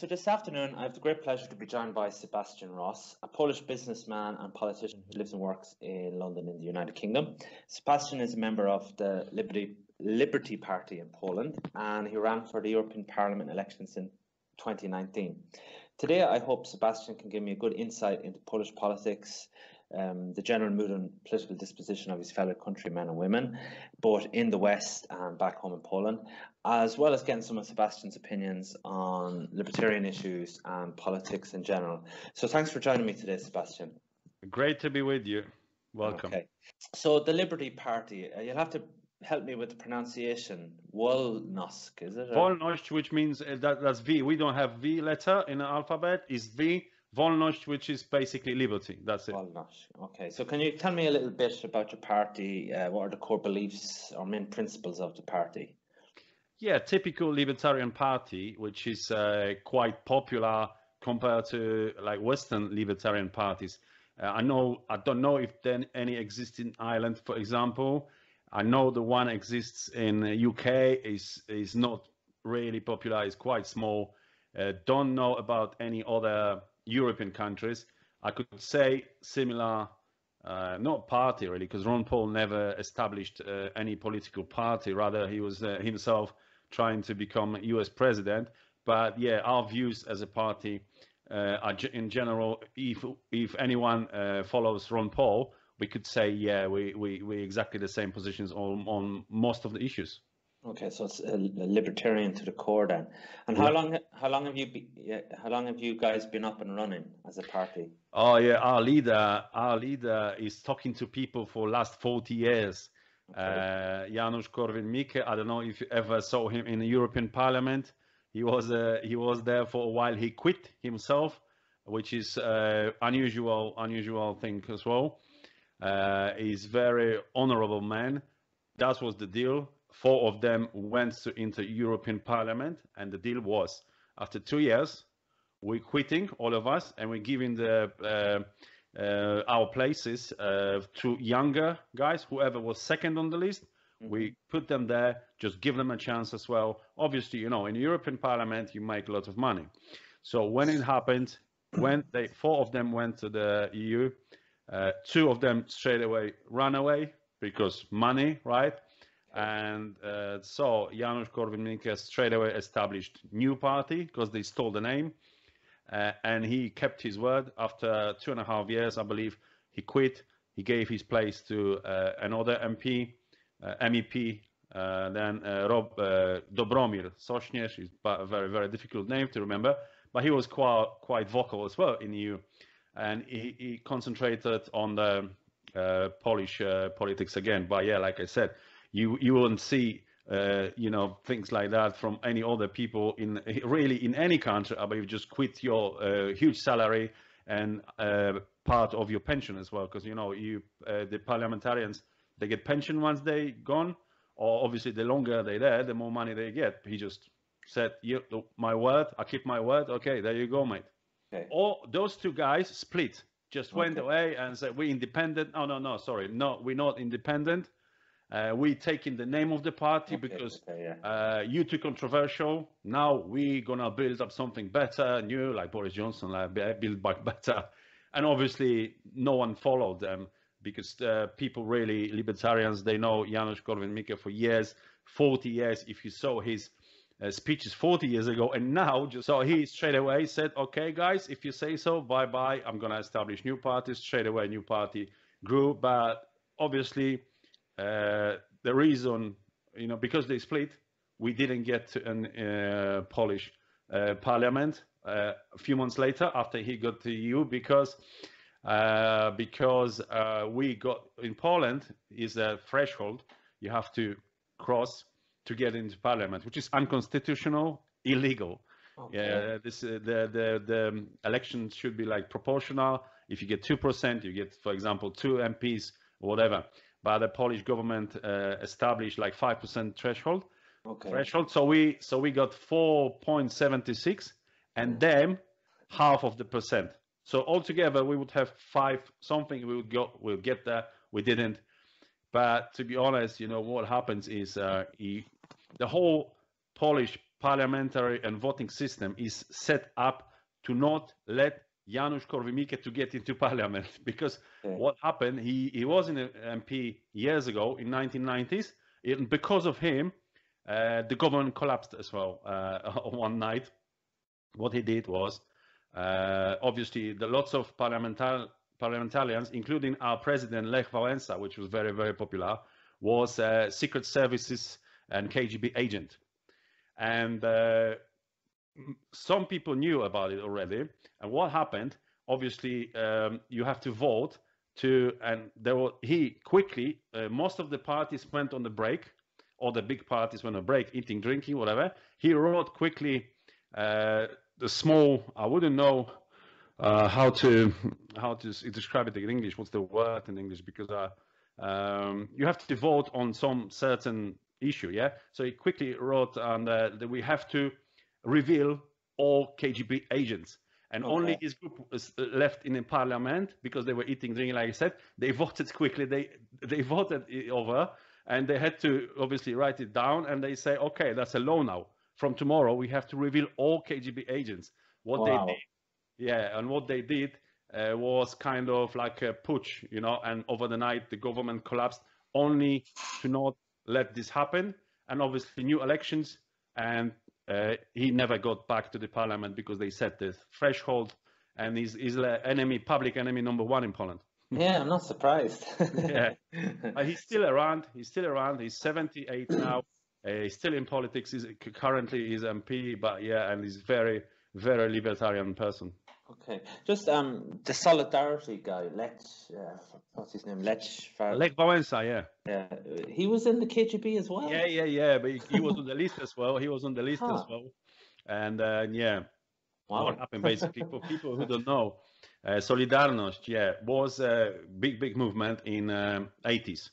So this afternoon, I have the great pleasure to be joined by Sebastian Ross, a Polish businessman and politician who lives and works in London in the United Kingdom. Sebastian is a member of the Liberty, Liberty Party in Poland, and he ran for the European Parliament elections in 2019. Today, I hope Sebastian can give me a good insight into Polish politics, um, the general mood and political disposition of his fellow countrymen and women, both in the West and back home in Poland, as well as getting some of Sebastian's opinions on libertarian issues and politics in general. So thanks for joining me today, Sebastian. Great to be with you. Welcome. Okay. So the Liberty Party, uh, you'll have to help me with the pronunciation. Wolnosk, is it? Wolność, which means uh, that, that's V. We don't have V letter in the alphabet. Is V Wolność, which is basically liberty. That's it. Wolność. Okay. So can you tell me a little bit about your party? Uh, what are the core beliefs or main principles of the party? Yeah, typical libertarian party, which is uh, quite popular compared to like Western libertarian parties. Uh, I know I don't know if then any exist in Ireland, for example. I know the one exists in UK is is not really popular. It's quite small. Uh, don't know about any other European countries. I could say similar, uh, not party really, because Ron Paul never established uh, any political party. Rather, he was uh, himself trying to become U.S. president. But yeah, our views as a party uh, are in general, if if anyone uh, follows Ron Paul, we could say yeah, we we we exactly the same positions on on most of the issues. Okay, so it's a libertarian to the core then. And how yeah. long how long have you be, how long have you guys been up and running as a party? Oh yeah, our leader our leader is talking to people for last 40 years. Okay. Uh, Janusz Korwin-Mikke, I don't know if you ever saw him in the European Parliament. He was uh, he was there for a while. He quit himself, which is uh, unusual unusual thing as well. Uh, he's very honorable man. That was the deal four of them went to, into European Parliament, and the deal was after two years, we're quitting all of us, and we're giving the uh, our places uh, to younger guys. Whoever was second on the list, mm-hmm. we put them there. Just give them a chance as well. Obviously, you know, in European Parliament, you make a lot of money. So when it happened, when they four of them went to the EU, uh, two of them straight away ran away because money, right? And uh, so Janusz Korwin-Mikke straight away established new party because they stole the name. Uh, and he kept his word. After two and a half years, I believe, he quit. He gave his place to uh, another MP, uh, MEP, uh, then uh, Rob Dobromir Sośnierz. Is a very, very difficult name to remember. But he was quite, quite vocal as well in EU. And he, he concentrated on the Polish politics again. But yeah, like I said, you you won't see uh, you know things like that from any other people in really in any country. I believe just quit your uh, huge salary and uh, part of your pension as well, because you know you uh, the parliamentarians they get pension once they gone, or obviously the longer they're there, the more money they get. He just said, "You, my word, I keep my word." Okay, there you go, mate. Okay. Or those two guys split, just went away and said, "We're independent." Oh no, no, sorry, no, we're not independent uh, we taking the name of the party okay, because okay, yeah. uh, you too controversial. Now we gonna build up something better, new, like Boris Johnson, like build back better. And obviously, no one followed them because uh, people really libertarians they know Janusz Korwin-Mikke for years, 40 years. If you saw his uh, speeches 40 years ago, and now just so he straight away said, "Okay, guys, if you say so, bye bye. I'm gonna establish new parties." Straight away, new party grew, but obviously the reason, you know, because they split, we didn't get a uh, Polish uh, parliament a few months later after he got to EU because uh, because uh, we got in Poland is a threshold you have to cross to get into parliament, which is unconstitutional, illegal. Okay. Yeah, this uh, the the the election should be like proportional. If you get two percent, you get, for example, two MPs, whatever but the Polish government uh, established like five percent threshold. Okay. Threshold. So we so we got four point seventy six, and mm. them half of the percent. So altogether we would have five something. We would go. We'll get there. We didn't. But to be honest, you know what happens is uh, he, the whole Polish parliamentary and voting system is set up to not let Janusz Korwin-Mikke to get into parliament because Okay. what happened he he was an MP years ago in 1990s and because of him uh, the government collapsed as well uh, one night what he did was uh, obviously the lots of parliamentar- parliamentarians including our president Lech Wałęsa which was very very popular was a secret services and KGB agent and uh, some people knew about it already. And what happened? Obviously, um, you have to vote to, and there were he quickly. Uh, most of the parties went on the break, or the big parties went on a break, eating, drinking, whatever. He wrote quickly uh, the small. I wouldn't know uh, how to how to describe it in English. What's the word in English? Because uh, um, you have to vote on some certain issue. Yeah. So he quickly wrote and uh, that we have to reveal all KGB agents. And only Okay. his group was uh, left in the parliament because they were eating, drinking, like I said. They voted quickly. They they voted it over, and they had to obviously write it down. And they say, okay, that's a law now. From tomorrow, we have to reveal all KGB agents. What Wow. they did, yeah, and what they did uh, was kind of like a putsch, you know. And over the night, the government collapsed, only to not let this happen. And obviously, new elections, and uh, he never got back to the parliament because they set the threshold, and he's, he's enemy, public enemy number one in Poland. Yeah, I'm not surprised. Yeah. He's still around. He's still around. He's 78 now. Uh, he's still in politics. He's currently he's MP, but yeah, and he's very, very libertarian person. Okay, just um, the solidarity guy, Lech, uh, what's his name? Lech. Var- Lech Wałęsa, yeah. Yeah, he was in the KGB as well. Yeah, yeah, yeah. But he, he was on the list as well. He was on the list as well. And uh, yeah, Wow. what happened basically for people who don't know uh, solidarność yeah was a big big movement in um, 80s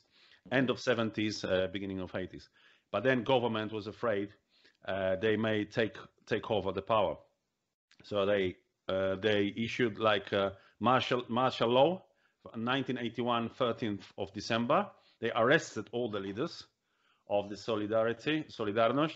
end of 70s uh, beginning of 80s but then government was afraid uh, they may take take over the power so they uh, they issued like a martial martial law 1981 13th of december. They arrested all the leaders of the solidarity solidarność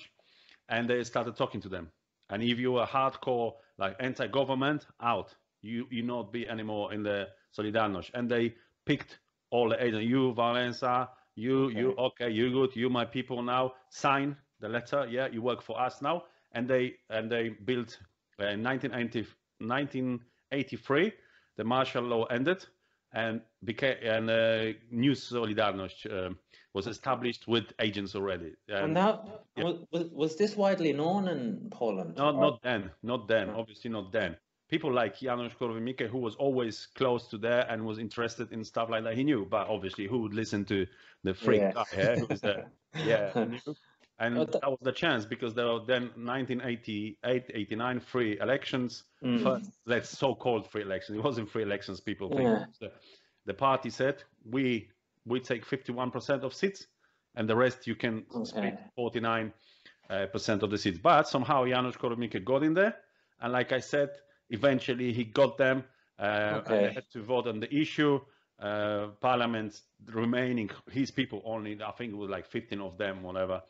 and they started talking to them. And if you are hardcore like anti-government out. You you not be anymore in the solidarność. And they picked all the agents. You Wałęsa you you okay you good you my people now. Sign the letter. Yeah you work for us now. And they and they built uh, in 1980, 1983 the martial law ended and became and uh, new solidarność um, was established with agents already And that yeah. was, was this widely known in Poland? no, not then, not then. Yeah. Obviously, not then. People like Janusz Korwin-Mikke, who was always close to there and was interested in stuff like that, he knew. But obviously, who would listen to the freak Yeah. guy? Yeah, who was there? Yeah. And that was the chance because there were then 1988, 89 free elections. Mm. First, let's so-called free elections. It wasn't free elections. People think Yeah. the, the party said we we take 51% of seats, and the rest you can split 49 uh, percent of the seats. But somehow Janusz Korwin-Mikke got in there, and like I said, eventually he got them. Uh, Okay. they had to vote on the issue. Uh, Parliament remaining his people only. I think it was like 15 of them, whatever,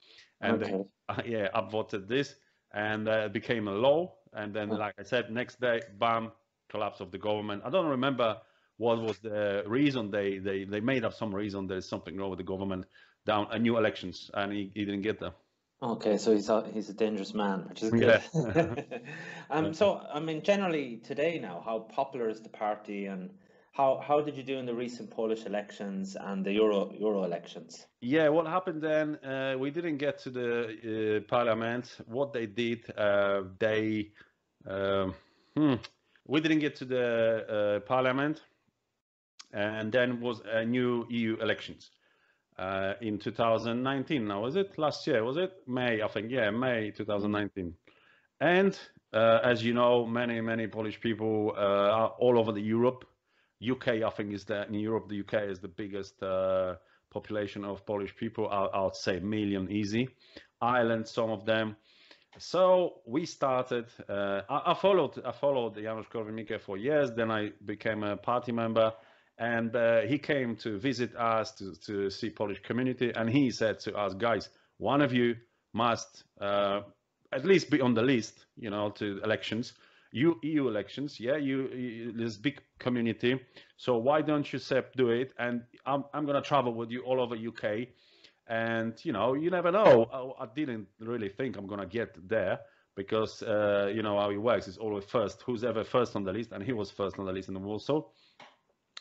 and Okay. they uh, yeah upvoted this, and uh, it became a law. And then, Oh. like I said, next day, bam, collapse of the government. I don't remember what was the reason they they they made up some reason there's something wrong with the government down a new elections and he, he didn't get them Okay, so he's a he's a dangerous man, which is good. Yeah. um, so I mean, generally today now, how popular is the party, and how how did you do in the recent Polish elections and the Euro Euro elections? yeah what happened then uh, we didn't get to the uh, parliament. What they did uh, they um, hmm, we didn't get to the uh, parliament. And then was a new eu elections uh, in 2019 now was it last year was it? May i think. Yeah may 2019 and uh, as you know many many polish people are all over the europe uk i think is the in europe the uk is the biggest uh, population of polish people I, I would say million easy. Ireland some of them. So we started uh, I, I followed i followed janusz korwin-mikke for years. Then i became a party member. And uh, he came to visit us to, to see polish community. And he said to us guys one of you must uh, at least be on the list, you know, to elections. You EU elections, yeah, you, you this big community. So why don't you Seb do it? And I'm I'm gonna travel with you all over UK, and you know, you never know. I, I didn't really think I'm gonna get there because uh, you know how it works. It's always first. Who's ever first on the list, and he was first on the list in Warsaw.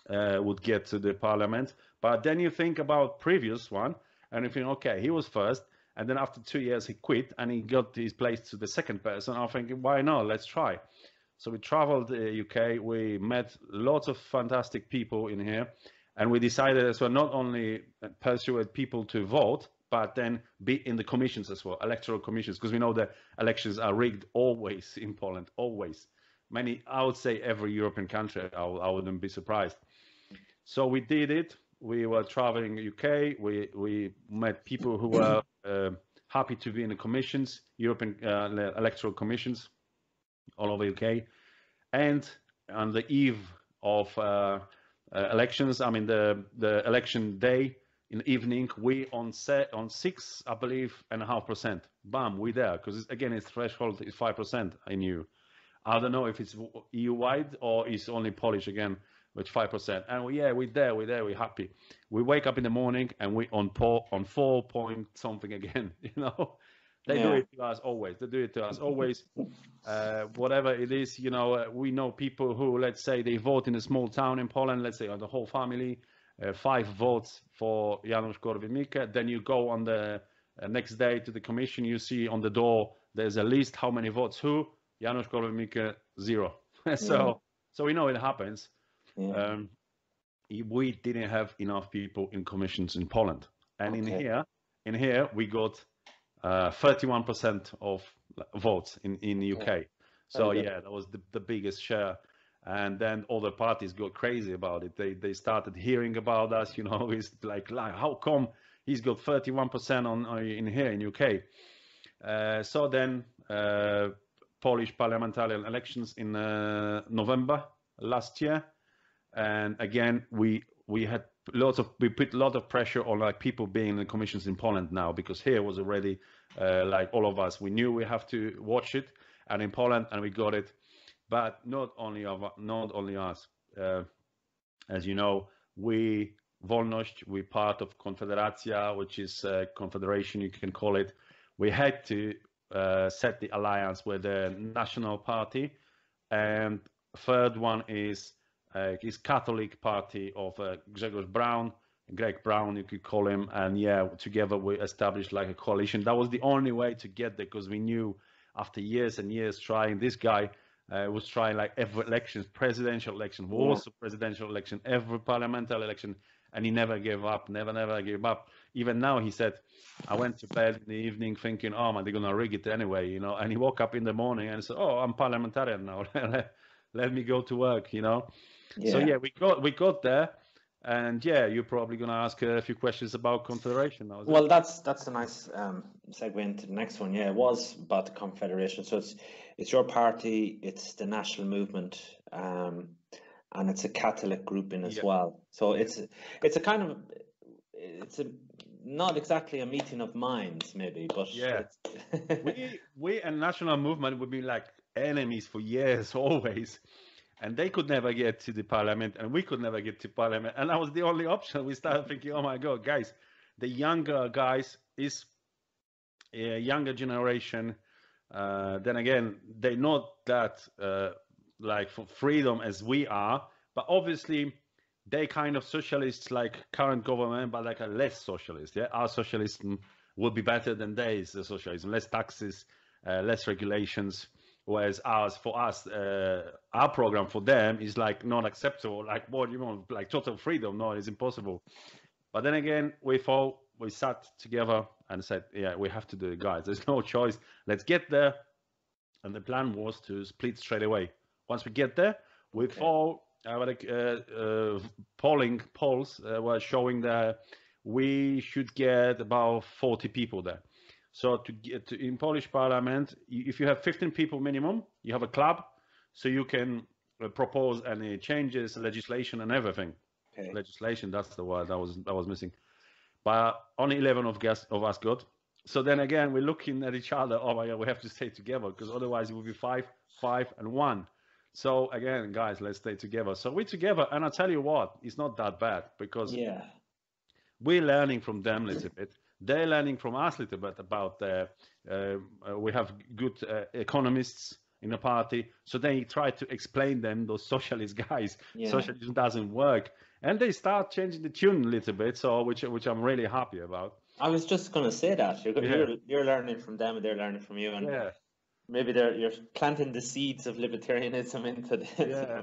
Uh, would get to the parliament, but then you think about previous one, and you think, okay, he was first, and then after two years he quit and he got his place to the second person. I'm thinking, why not? Let's try. So we traveled the UK. We met lots of fantastic people in here, and we decided as well not only persuade people to vote, but then be in the commissions as well, electoral commissions, because we know that elections are rigged always in Poland, always. Many, I would say, every European country. I, I wouldn't be surprised. So we did it. We were traveling UK. We we met people who were uh, happy to be in the commissions, European uh, electoral commissions, all over UK, and on the eve of uh, uh, elections, I mean the the election day in the evening, we on set on six, I believe, and a half percent. Bam, we there because again, its threshold is five percent I knew. I don't know if it's EU wide or it's only Polish again with five percent. And we, yeah, we're there, we're there, we're happy. We wake up in the morning and we on po- on four point something again. You know, they yeah. do it to us always. They do it to us always. Uh, whatever it is, you know, uh, we know people who, let's say, they vote in a small town in Poland. Let's say on the whole family, uh, five votes for Janusz Korwin-Mikke. Then you go on the uh, next day to the commission. You see on the door there's a list how many votes who Janusz Korwin-Mikke zero. so yeah. so we know it happens. Yeah. Um, we didn't have enough people in commissions in Poland, and okay. in here, in here we got uh, 31% of votes in in the UK. Yeah. So yeah, that was the, the biggest share. And then other parties got crazy about it. They they started hearing about us. You know, it's like, like how come he's got 31% on, on in here in UK? Uh, so then uh, Polish parliamentary elections in uh, November last year and again we we had lots of we put a lot of pressure on like people being in the commissions in Poland now because here was already uh, like all of us we knew we have to watch it and in Poland and we got it. But not only of not only us uh, as you know we Wolność we part of Konfederacja which is a confederation you can call it. We had to uh, set the alliance with the National Party. And third one is uh, his Catholic party of uh, Grzegorz Braun, Greg Brown, you could call him, and yeah, together we established like a coalition. That was the only way to get there because we knew after years and years trying, this guy uh, was trying like every election, presidential election, yeah. also presidential election, every parliamentary election, and he never gave up, never, never gave up. Even now, he said, I went to bed in the evening thinking, oh man, they're gonna rig it anyway, you know. And he woke up in the morning and said, oh, I'm parliamentarian now. Let me go to work, you know. Yeah. So yeah, we got we got there, and yeah, you're probably going to ask a few questions about Confederation now. Well, it? that's that's a nice um, segue into the next one. Yeah, it was about the Confederation. So it's it's your party, it's the national movement, um, and it's a Catholic grouping as yeah. well. So it's it's a kind of it's a not exactly a meeting of minds, maybe, but yeah, we we and national movement would be like enemies for years, always and they could never get to the parliament and we could never get to parliament. And that was the only option. We started thinking oh my god guys the younger guys is a younger generation. Uh, then again they're not that uh, like for freedom as we are but obviously they kind of socialists like current government but like a less socialist yeah? Our socialism will be better than theirs the socialism. Less taxes uh, less regulations whereas ours for us uh, our program for them is like not acceptable like what you want? Like total freedom? No it's impossible. But then again we thought we sat together and said yeah we have to do it guys. There's no choice. Let's get there. And the plan was to split straight away. Once we get there we okay. thought uh, uh, polling polls uh, were showing that we should get about 40 people there so to get to, in Polish Parliament, if you have 15 people minimum, you have a club, so you can uh, propose any changes, legislation, and everything. Okay. Legislation, that's the word that was that was missing. But only 11 of, guests, of us got. so then again, we're looking at each other. Oh my God, we have to stay together because otherwise it will be five, five, and one. So again, guys, let's stay together. So we're together, and I tell you what, it's not that bad because yeah, we're learning from them a little bit. They're learning from us a little bit about. Uh, uh, we have good uh, economists in the party, so they try to explain them those socialist guys. Yeah. Socialism doesn't work, and they start changing the tune a little bit. So which which I'm really happy about. I was just going to say that you're, Yeah. you're you're learning from them and they're learning from you, and Yeah. maybe they're you're planting the seeds of libertarianism into this. Yeah.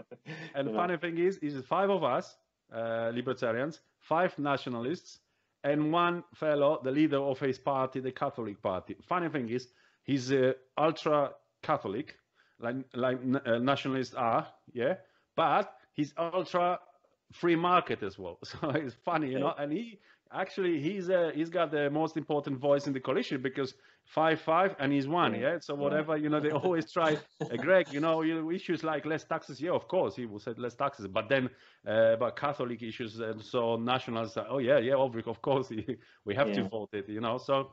And the know. funny thing is, is five of us, uh, libertarians, five nationalists, and one fellow, the leader of his party, the Catholic Party. Funny thing is, he's uh, ultra Catholic, like like uh, nationalists are, yeah, but he's ultra free market as well. So it's funny, you know. And he actually he's uh, he's got the most important voice in the coalition because five five and he's one, Yeah. yeah. So whatever, you know, they always try. Uh, Greg, you know, issues like less taxes, yeah, of course, he will say less taxes, but then, uh, but Catholic issues, and so nationals, uh, oh yeah, yeah, of of course, we have to vote it, you know. So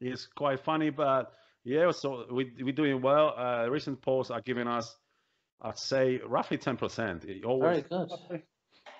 it's quite funny, but yeah, so we we're doing well. Uh, recent polls are giving us, I'd say, roughly ten percent. Very good.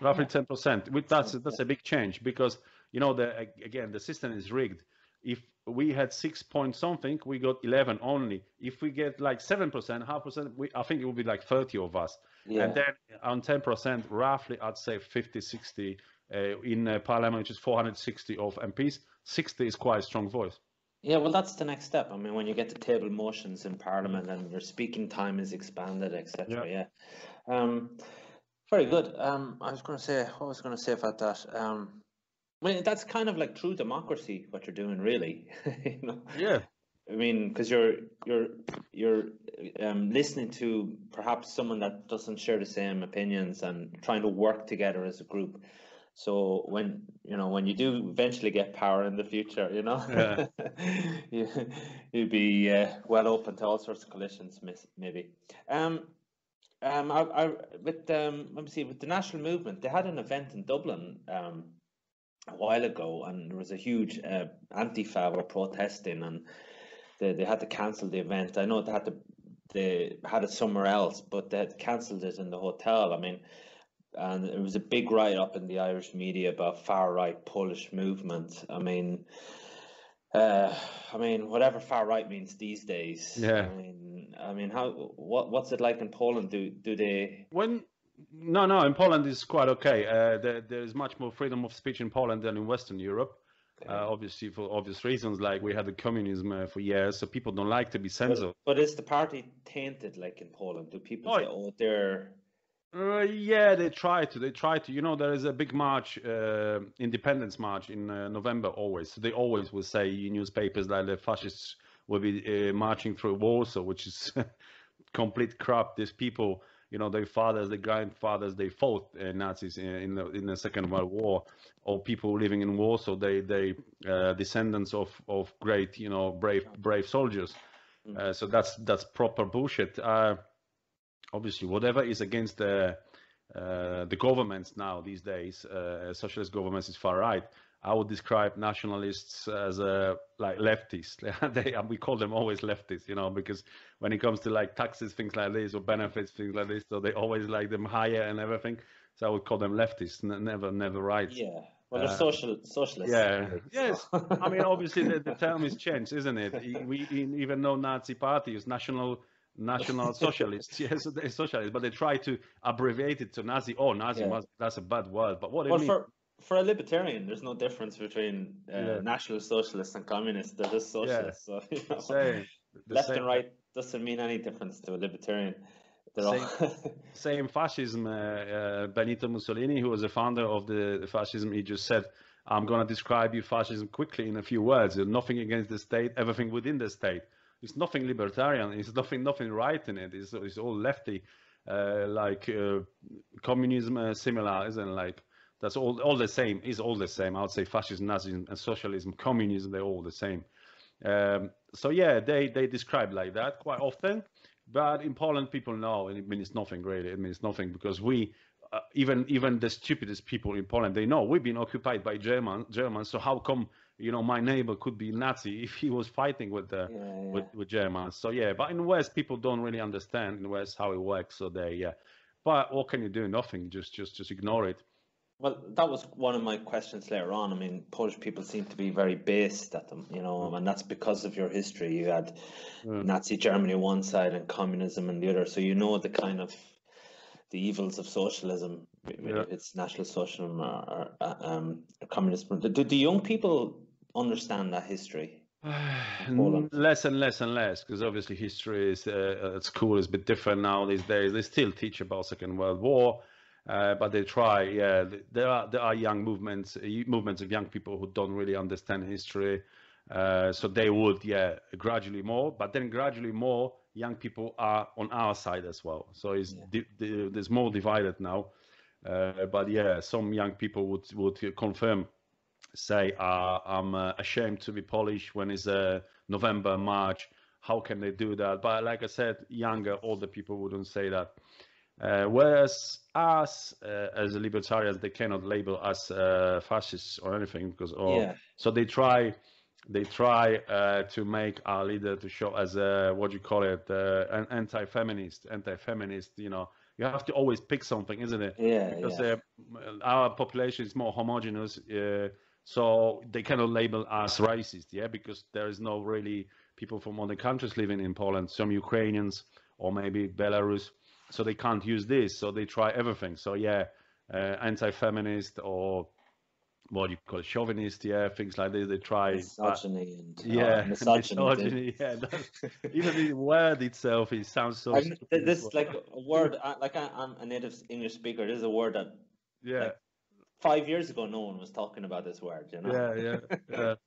roughly ten percent. That's that's a big change because you know the again the system is rigged. If we had six point something, we got eleven only. If we get like seven percent, half percent, we I think it would be like thirty of us. Yeah. And then on ten percent, roughly I'd say 50, 60 uh, in uh, parliament, which is 460 of MPs. 60 is quite a strong voice. Yeah, well, that's the next step. I mean, when you get to table motions in Parliament and your speaking time is expanded, etc. Yeah. Um, very good. Um, I was going to say, what was I going to say about that? Um, I mean, that's kind of like true democracy. What you're doing, really. you know. Yeah. I mean, because you're you're you're um, listening to perhaps someone that doesn't share the same opinions and trying to work together as a group. So when you know when you do eventually get power in the future, you know, Yeah. you you'd be uh, well open to all sorts of coalitions, miss- maybe. Um, um, I, I with um, let me see, with the national movement, they had an event in Dublin um a while ago, and there was a huge uh, Antifa were protesting, and they, they had to cancel the event. I know they had to they had it somewhere else, but they had cancelled it in the hotel. I mean, and it was a big write up in the Irish media about far right Polish movement. I mean, uh, I mean, whatever far right means these days. Yeah. I mean, I mean, how what what's it like in Poland? Do do they? When no, no, in Poland is quite okay. Uh, there, there is much more freedom of speech in Poland than in Western Europe. Uh, obviously, for obvious reasons, like we had the communism uh, for years, so people don't like to be censored. But, but is the party tainted like in Poland? Do people Oh, say, "Oh, they're Uh, yeah, they try to. They try to. You know, there is a big march, uh, Independence March in uh, November always. So they always will say in newspapers that the fascists will be uh, marching through Warsaw, which is complete crap. These people, you know, their fathers, their grandfathers, they fought uh, Nazis in, in the in the Second World War, or people living in Warsaw, they they uh, descendants of of great, you know, brave brave soldiers. Uh, so that's that's proper bullshit. Uh, obviously whatever is against the uh, the governments now these days, uh, socialist governments is far right. I would describe nationalists as a like leftists. they, we call them always leftists, you know, because when it comes to like taxes, things like this, or benefits, things like this, so they always like them higher and everything. So I would call them leftists, n- never, never right. yeah"? Well, they're Uh, social socialists. yeah. Yes. I mean, obviously the, the term is changed, isn't it? We even know Nazi party is national national socialists. Yes, they're socialists, but they try to abbreviate it to Nazi. Oh, Nazi, Yeah. must, that's a bad word. But what do well, you mean? for for a libertarian, there's no difference between uh, Yeah. national socialists and communists. They're just socialists. So, you know, Same. The left same, and right doesn't mean any difference to a libertarian. They're Same fascism. Uh, uh, Benito Mussolini, who was the founder of the, the fascism, he just said, "I'm going to describe you fascism quickly in a few words. There's nothing against the state, everything within the state. It's nothing libertarian. It's nothing, nothing right in it. It's, it's all lefty, uh, like uh, communism, uh, similar, isn't it? like." That's all, all the same. Is all the same. I would say fascism, Nazism, and socialism, communism. They're all the same. Um, so yeah, they they describe like that quite often. But in Poland, people know it means nothing really. It means nothing because we, uh, even even the stupidest people in Poland, they know we've been occupied by German Germans. So how come you know, my neighbor could be Nazi if he was fighting with the Yeah, yeah. with, with Germans. So yeah, but in the West, people don't really understand in the West how it works. So they, yeah. But what can you do? Nothing. Just just just ignore it. Well, that was one of my questions later on. I mean, Polish people seem to be very based at them, you know, and that's because of your history. You had Mm. Nazi Germany on one side and communism on the other, so you know the kind of the evils of socialism, Yeah. it's National Socialism or, or uh, um, communism. Do, do the young people understand that history? Less and less and less because obviously history is uh, at school is a bit different now these days. They still teach about Second World War, uh, but they try. Yeah, there are there are young movements uh, movements of young people who don't really understand history. Uh, so they would, yeah, gradually more, but then gradually more young people are on our side as well. So it's Yeah. di- di- there's more divided now. Uh, but yeah, some young people would would confirm say uh, I'm uh, ashamed to be Polish when it's uh, November, March. How can they do that? But like I said, younger, older people wouldn't say that. Uh, whereas us uh, as libertarians, they cannot label us uh, fascists or anything because or, Yeah. so they try they try uh, to make our leader to show as a what do you call it uh, an anti-feminist anti-feminist you know you have to always pick something isn't it Yeah, because yeah. uh, our population is more homogeneous uh, so they cannot label us racist yeah because there is no really people from other countries living in poland some ukrainians or maybe belarus so they can't use this so they try everything so yeah uh, anti-feminist or what you call it chauvinist yeah things like this they try Misogyny and uh, yeah misogyny. misogyny, yeah even the word itself it sounds so I stupid th- as this like a word. I- Like I, I'm a native English speaker. This is a word that yeah like, five years ago no one was talking about. This word, you know. yeah yeah yeah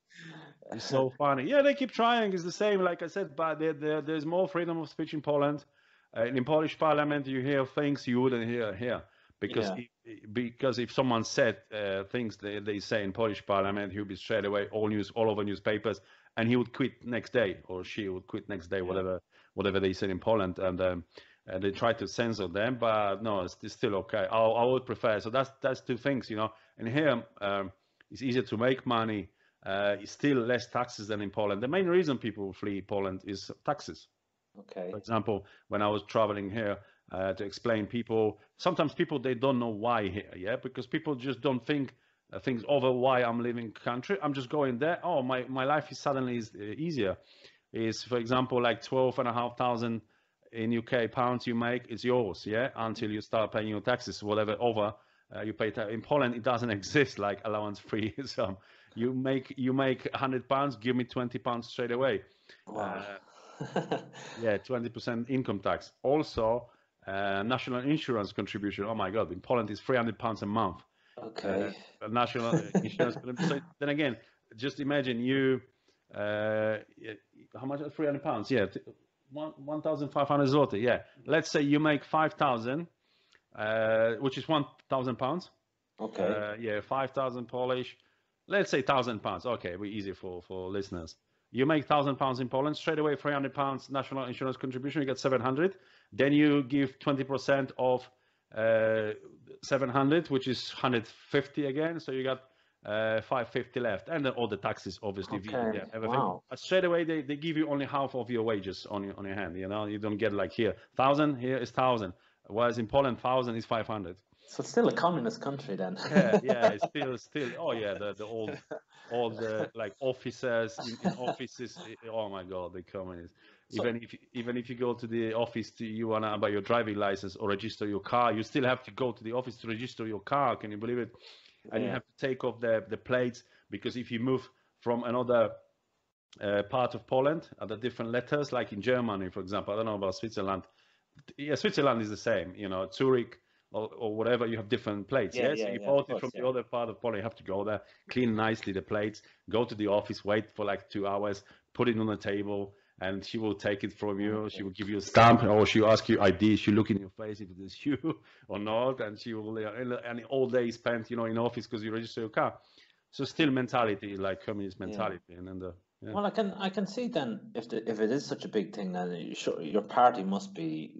It's so funny. Yeah, they keep trying. It's the same, like I said, but there, there, there's more freedom of speech in Poland. Uh, in Polish parliament, you hear things you wouldn't hear here because Yeah. if, because if someone said uh, things they, they say in Polish parliament, he would be straight away all news all over newspapers, and he would quit next day or she would quit next day, Yeah. whatever whatever they said in Poland, and. Um, and they try to censor them, but no, it's, it's still okay. I, I would prefer. So that's that's two things, you know. And here, um, it's easier to make money. Uh, it's still less taxes than in Poland. The main reason people flee Poland is taxes. Okay. For example, when I was traveling here uh, to explain people, sometimes people they don't know why here, yeah, because people just don't think uh, things over why I'm leaving country. I'm just going there. Oh, my my life is suddenly is uh, easier. Is for example like twelve and a half thousand in UK pounds you make is yours, yeah, until you start paying your taxes, whatever over uh, you pay. Ta- in Poland, it doesn't exist like allowance free. so you make you make hundred pounds, give me twenty pounds straight away. Wow. Yeah, 20% income tax. Also, uh, national insurance contribution. Oh my God, in Poland it's 300 pounds a month. okay. Uh, national insurance. contribution. so then again, just imagine you, uh, how much? 300 pounds. Yeah, one 1,500 zloty. Yeah. Let's say you make 5,000, uh, which is 1,000 pounds. okay. Uh, yeah, 5,000 Polish. Let's say 1,000 pounds. Okay, we're easy for, for listeners. You make 1,000 pounds in Poland, straight away 300 pounds national insurance contribution, you get 700. Then you give 20% of uh, 700, which is 150 again. So you got uh, 550 left. And then all the taxes, obviously, Okay, yeah, everything. wow. But straight away, they, they give you only half of your wages on your, on your hand. You know, you don't get like here, 1,000, here is 1,000. Whereas in Poland, 1,000 is 500 so it's still a communist country then. yeah, yeah, it's still, still. Oh yeah, the the old, all the like officers in, in offices. Oh my God, the communists. So- Even if even if you go to the office to you wanna buy your driving license or register your car, you still have to go to the office to register your car. Can you believe it? And you Yeah. have to take off the the plates because if you move from another uh, part of Poland, other different letters, like in Germany, for example. I don't know about Switzerland. Yeah, Switzerland is the same. You know, Zurich or, or whatever. You have different plates. Yeah, Yeah, yeah, so you yeah, bought it course, from yeah. the other part of Poland. You have to go there, clean nicely the plates, go to the office, wait for like two hours, put it on the table. And she will take it from you. She will give you a stamp, or she will ask you ID. She look in your face if it is you or not, and she will. Uh, and and all day spent, you know, in office because you register your car. So still mentality like communist mentality, and then the yeah. Well, I can I can see then if the, if it is such a big thing, then you sure your party must be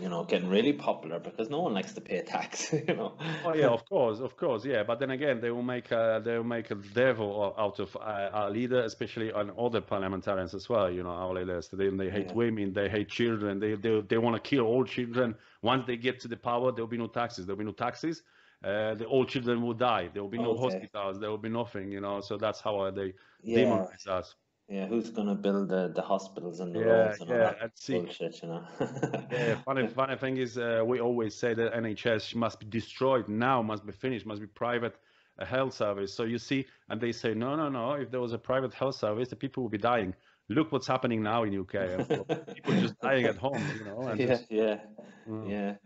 you know, getting really popular because no one likes to pay tax. You know. Oh yeah, of course, of course, yeah. But then again, they will make a they will make a devil out of uh, our leader, especially on other parliamentarians as well. You know, our leaders. They they hate Yeah. women, they hate children, they they they want to kill all children. Once they get to the power, there will be no taxes. There will be no taxes. Uh, the all children will die. There will be no Okay. hospitals. There will be nothing. You know, so that's how uh, they Yeah. demonize us. Yeah. Who's gonna build the, the hospitals and the Yeah, roads and all yeah. that And see, bullshit? You know. Yeah, funny, funny thing is, uh, we always say that NHS must be destroyed now, must be finished, must be private uh, health service. So you see, and they say, no, no, no. If there was a private health service, the people would be dying. Look what's happening now in UK. people just dying at home, you know. And yeah, just, yeah, mm. yeah.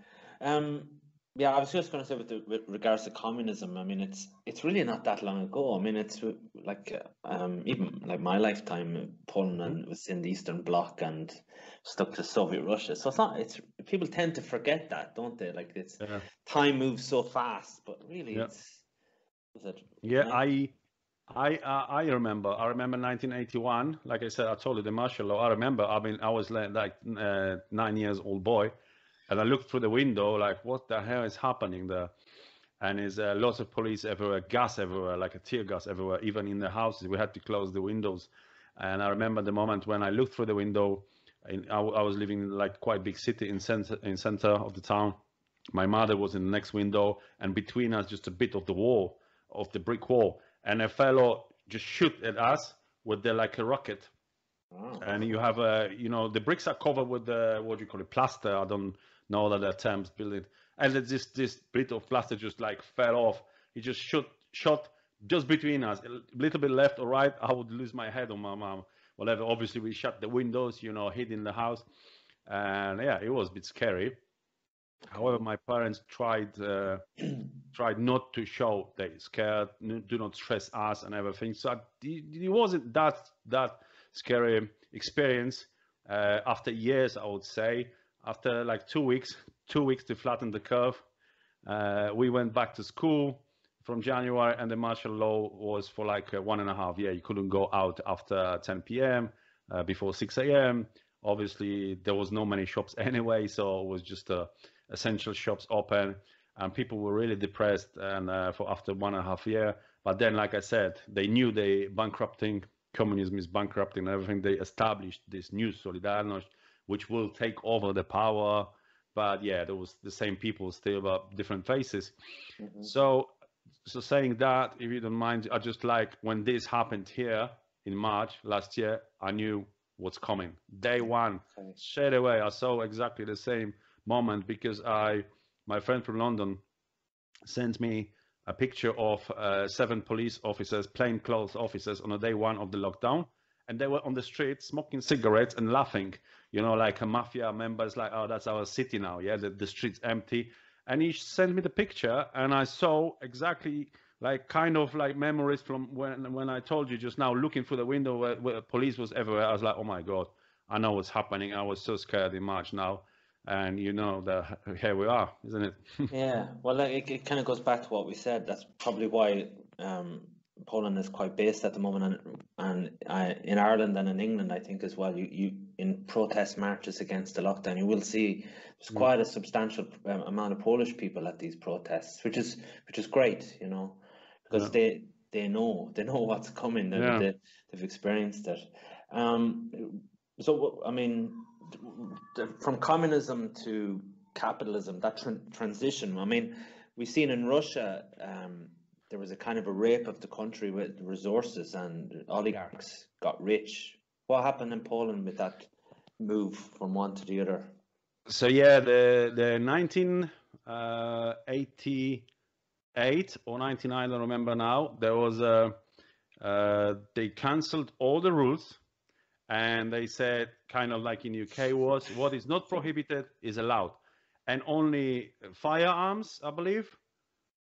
Um, yeah, I was just going to say with, the, with regards to communism. I mean, it's it's really not that long ago. I mean, it's like um, even like my lifetime, uh, Poland and was in the Eastern Bloc and stuck to Soviet Russia. So it's not. It's people tend to forget that, don't they? Like it's Yeah. time moves so fast, but really, Yeah. it's it? Yeah, I, I, uh, I remember. I remember 1981. Like I said, I told you the martial law. I remember. I mean, I was like, like uh, nine years old boy, and I looked through the window, like, what the hell is happening there? And there's uh, lots of police everywhere, gas everywhere, like a tear gas everywhere. Even in the houses, we had to close the windows. And I remember the moment when I looked through the window. In, I, w- I was living in like quite big city in center in center of the town. My mother was in the next window, and between us, just a bit of the wall, of the brick wall, and a fellow just shoot at us with the like a rocket. Wow. And you have a, you know, the bricks are covered with the what do you call it, plaster. I don't that the terms building. And this this bit of plaster just like fell off. He just shot shot just between us, a little bit left or right. I would lose my head on my mom. Whatever. Obviously, we shut the windows, you know, hid in the house, and yeah, it was a bit scary. However, my parents tried uh, tried not to show they scared, do not stress us and everything. So it, it wasn't that that scary experience. Uh, after years, I would say, after like two weeks, two weeks to flatten the curve, uh, we went back to school from January, and the martial law was for like uh, one and a half year. You couldn't go out after 10 p.m. Uh, before 6 a.m. Obviously, there was no many shops anyway, so it was just uh, essential shops open, and people were really depressed. And uh, for after one and a half year, but then, like I said, they knew they bankrupting communism is bankrupting everything. They established this new Solidarność, which will take over the power. But yeah, there was the same people still, but different faces. Mhm. So, so saying that, if you don't mind, I just like when this happened here in March last year, I knew what's coming. Day one, Okay. straight away, I saw exactly the same moment because I, my friend from London, sent me a picture of uh, seven police officers, plainclothes officers, on a day one of the lockdown, and they were on the street smoking cigarettes and laughing. You know, like a mafia members, like, oh, that's our city now. Yeah, the, the streets empty. And he sent me the picture, and I saw exactly like kind of like memories from when when I told you just now, looking through the window where, where police was everywhere. I was like, oh my god, I know what's happening. I was so scared in March now, and you know that here we are, isn't it? Yeah, well, it, it kind of goes back to what we said. That's probably why um, Poland is quite based at the moment, and and uh, in Ireland and in England, I think as well. You you in protest marches against the lockdown, you will see there's Mm. quite a substantial um, amount of Polish people at these protests, which is which is great, you know, because Yeah. they they know they know what's coming and Yeah. they, they've experienced it. Um, so I mean, from communism to capitalism, that tran transition. I mean, we've seen in Russia, um, there was a kind of a rape of the country with resources, and oligarchs got rich. What happened in Poland with that move from one to the other? So yeah, the the 1988 or 99, I don't remember now. There was a uh, they cancelled all the rules, and they said kind of like in UK was what is not prohibited is allowed, and only firearms, I believe,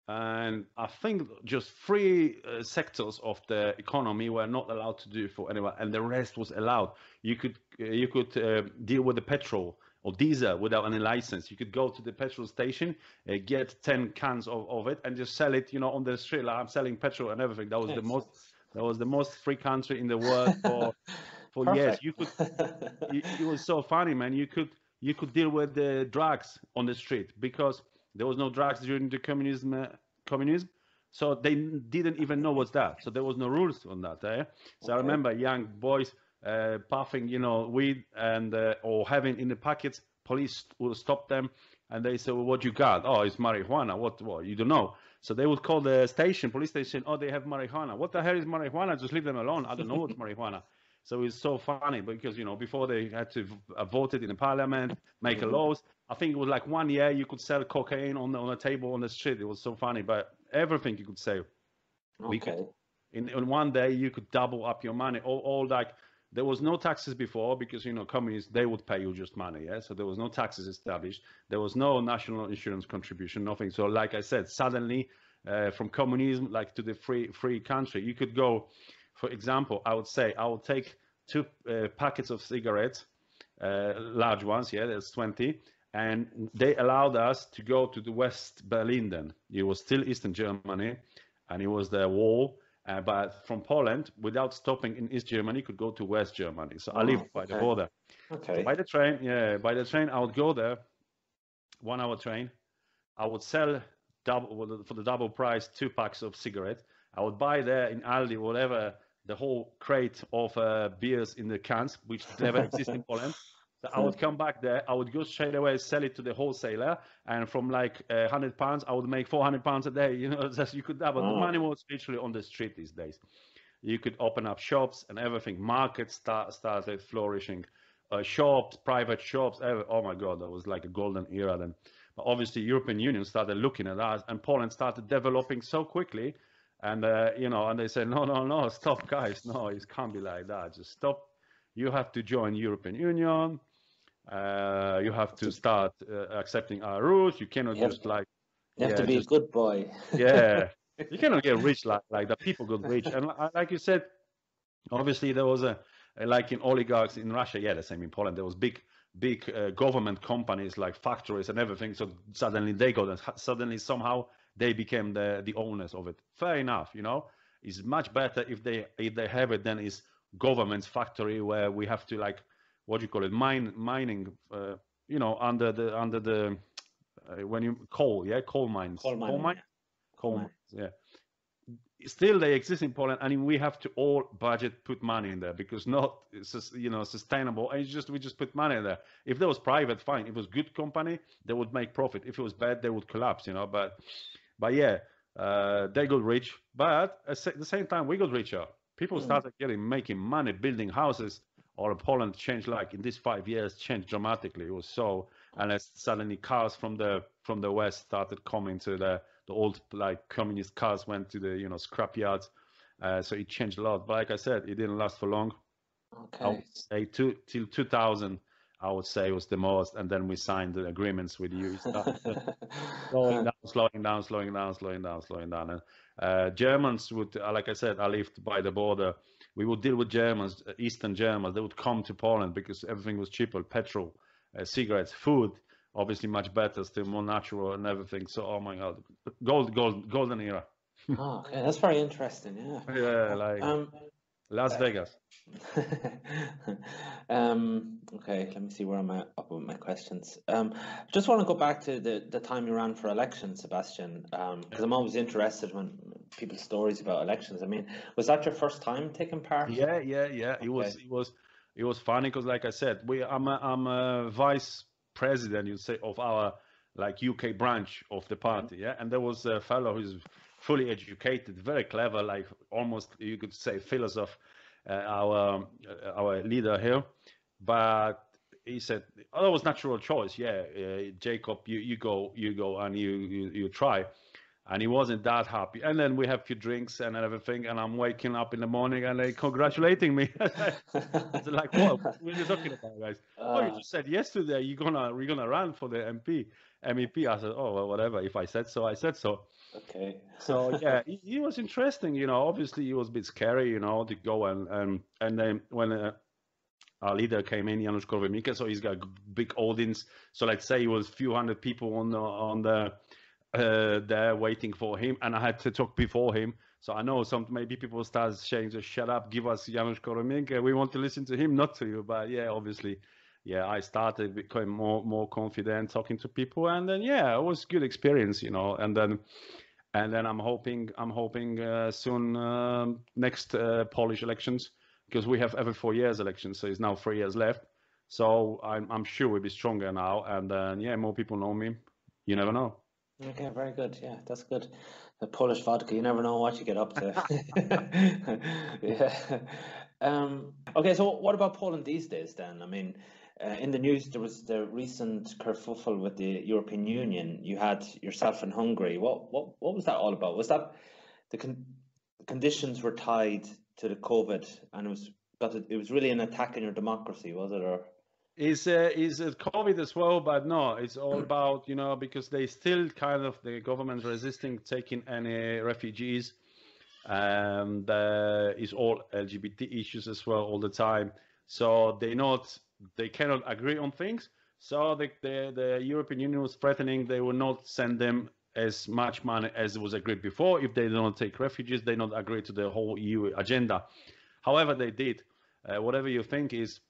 and I think just three uh, sectors of the economy were not allowed to do for anyone, and the rest was allowed. You could uh, you could uh, deal with the petrol or diesel without any license. You could go to the petrol station, uh, get ten cans of, of it, and just sell it, you know, on the street. Like I'm selling petrol and everything. That was the most that was the most free country in the world for for years. You could. It, it was so funny, man. You could you could deal with the drugs on the street because there was no drugs during the communism. Uh, communism, so they didn't even know what's that. So there was no rules on that. Eh? So okay. I remember young boys uh, puffing, you know, weed and uh, or having in the pockets. Police will stop them and they say, well, "What you got? Oh, it's marijuana. What? What? You don't know." So they would call the station, police station. Oh, they have marijuana. What the hell is marijuana? Just leave them alone. I don't know what's marijuana. So it's so funny because you know before they had to uh, vote it in the parliament, make mm-hmm. laws. I think it was like one year you could sell cocaine on the, on a table on the street. It was so funny, but everything you could sell. Okay. in, in one day you could double up your money. All, all like there was no taxes before because you know companies they would pay you just money. Yeah. So there was no taxes established. There was no national insurance contribution. Nothing. So like I said, suddenly uh, from communism like to the free free country, you could go. For example, I would say I would take two uh, packets of cigarettes, uh, large ones. Yeah, there's 20 and they allowed us to go to the West Berlin then. It was still Eastern Germany, and it was the wall. Uh, but from Poland, without stopping in East Germany, could go to West Germany. So oh, I lived by okay. the border. Okay. So by the train, yeah, by the train, I would go there, one hour train. I would sell double for the double price two packs of cigarettes. I would buy there in Aldi whatever the whole crate of uh, beers in the cans, which never exist in Poland. So I would come back there, I would go straight away, sell it to the wholesaler, and from like uh, 100 pounds, I would make 400 pounds a day. You know, just you could double. Oh. The money was literally on the street these days. You could open up shops and everything. Markets start, started flourishing. Uh, shops, private shops. Every, oh my God, that was like a golden era then. But obviously, European Union started looking at us, and Poland started developing so quickly. And uh, you know, and they said, no, no, no, stop, guys, no, it can't be like that. Just stop. You have to join European Union uh, you have to start uh, accepting our rules. You cannot you just like you have yeah, to be just, a good boy. yeah, you cannot get rich like like the people got rich. And like you said, obviously there was a like in oligarchs in Russia. Yeah, the same in Poland. There was big big uh, government companies like factories and everything. So suddenly they got and suddenly somehow they became the the owners of it. Fair enough, you know. It's much better if they if they have it than is government's factory where we have to like what do you call it? Mine mining uh, you know under the under the uh, when you coal yeah? Coal mines. Coal, coal mine? coal, mines yeah. Still they exist in Poland I and we have to all budget put money in there because not you know sustainable. And it's just we just put money in there. If there was private fine. If it was good company they would make profit. If it was bad they would collapse you know? But but yeah uh, they got rich but at the same time we got richer people mm. started getting making money building houses or Poland changed like in these five years changed dramatically. It was so, and as suddenly cars from the from the west started coming to the the old like communist cars went to the you know scrap yards, uh, so it changed a lot. But like I said, it didn't last for long. Okay. I would say two, till 2000, I would say was the most, and then we signed the agreements with you. down, slowing down, slowing down, slowing down, slowing down. And uh, Germans would, uh, like I said, I lived by the border we would deal with Germans, uh, Eastern Germans. They would come to Poland because everything was cheaper, petrol, uh, cigarettes, food, obviously much better, still more natural and everything. So, oh my God, gold, gold, golden era. oh, okay. that's very interesting. Yeah. Yeah, like um, Las uh, Vegas. um, okay, let me see where I'm at up with my questions. Um, just want to go back to the, the time you ran for election, Sebastian, because um, I'm always interested when people's stories about elections. I mean, was that your first time taking part? Yeah, yeah, yeah. It was. It was. It was funny because, like I said, we I'm a, I'm a vice president, you say, of our like UK branch of the party. Mm-hmm. Yeah, and there was a fellow who's fully educated, very clever, like almost you could say philosopher, uh, our uh, our leader here. But he said, "Oh, that was natural choice. Yeah, uh, Jacob, you you go, you go, and you you, you try." and he wasn't that happy. And then we have a few drinks and everything, and I'm waking up in the morning and they congratulating me. it's like, what? What are you talking about, guys? Uh, oh, you just said yesterday you're gonna you're gonna run for the MP, MEP. I said, oh well, whatever. If I said so, I said so. Okay. so yeah, it, it, was interesting. You know, obviously it was a bit scary, you know, to go and and and then when. Uh, our leader came in, Janusz Korwin-Mikke, so he's got big audience. So let's say it was a few hundred people on the on the uh, there waiting for him, and I had to talk before him. So I know some maybe people start saying, "Just shut up, give us Janusz Korwin-Mikke. We want to listen to him, not to you." But yeah, obviously, yeah, I started becoming more more confident talking to people, and then yeah, it was a good experience, you know. And then and then I'm hoping I'm hoping uh, soon um, next uh, Polish elections because we have every four years elections, so it's now three years left. So I'm I'm sure we'll be stronger now, and then yeah, more people know me. You never know. Okay, very good. Yeah, that's good. The Polish vodka, you never know what you get up to. yeah. Um, okay, so what about Poland these days then? I mean, uh, in the news, there was the recent kerfuffle with the European Union. You had yourself in Hungary. What what what was that all about? Was that the con- conditions were tied to the COVID, and it was but it, it was really an attack on your democracy, was it? Or is uh, is it COVID as well? But no, it's all about you know because they still kind of the government resisting taking any refugees. and uh, is all LGBT issues as well all the time. So they not they cannot agree on things. So the, the, the European Union was threatening they will not send them as much money as it was agreed before. If they don't take refugees, they do not agree to the whole EU agenda. However, they did. Uh, whatever you think is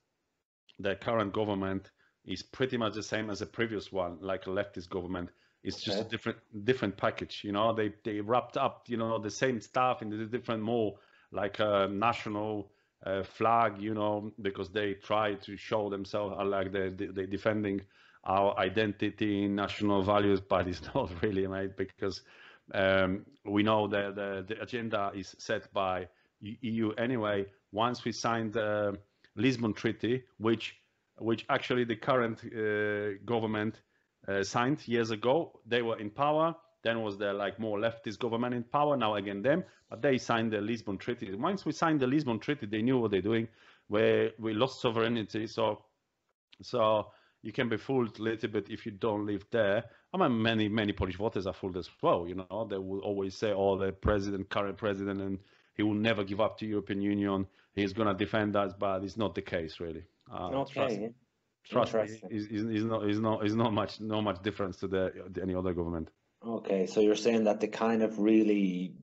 the current government is pretty much the same as the previous one, like a leftist government. It's just a different different package. You know, they they wrapped up you know the same stuff in the different more like a national uh, flag, you know, because they try to show themselves like they they defending our identity, national values, but it's not really, mate, because um, we know that the, the agenda is set by EU anyway. Once we signed the Lisbon Treaty, which which actually the current uh, government uh, signed years ago, they were in power then was the like more leftist government in power. Now again them, but they signed the Lisbon Treaty. Once we signed the Lisbon Treaty, they knew what they're doing. Where we lost sovereignty, so so you can be fooled a little bit if you don't live there. I mean, many many Polish voters are fooled as well. You know, they will always say, "Oh, the president, current president, and he will never give up to European Union. He's gonna defend us," but it's not the case, really. Uh, okay. Trust, trust me, is is not is not is not much no much difference to the any other government. Okay, so you're saying that they kind of really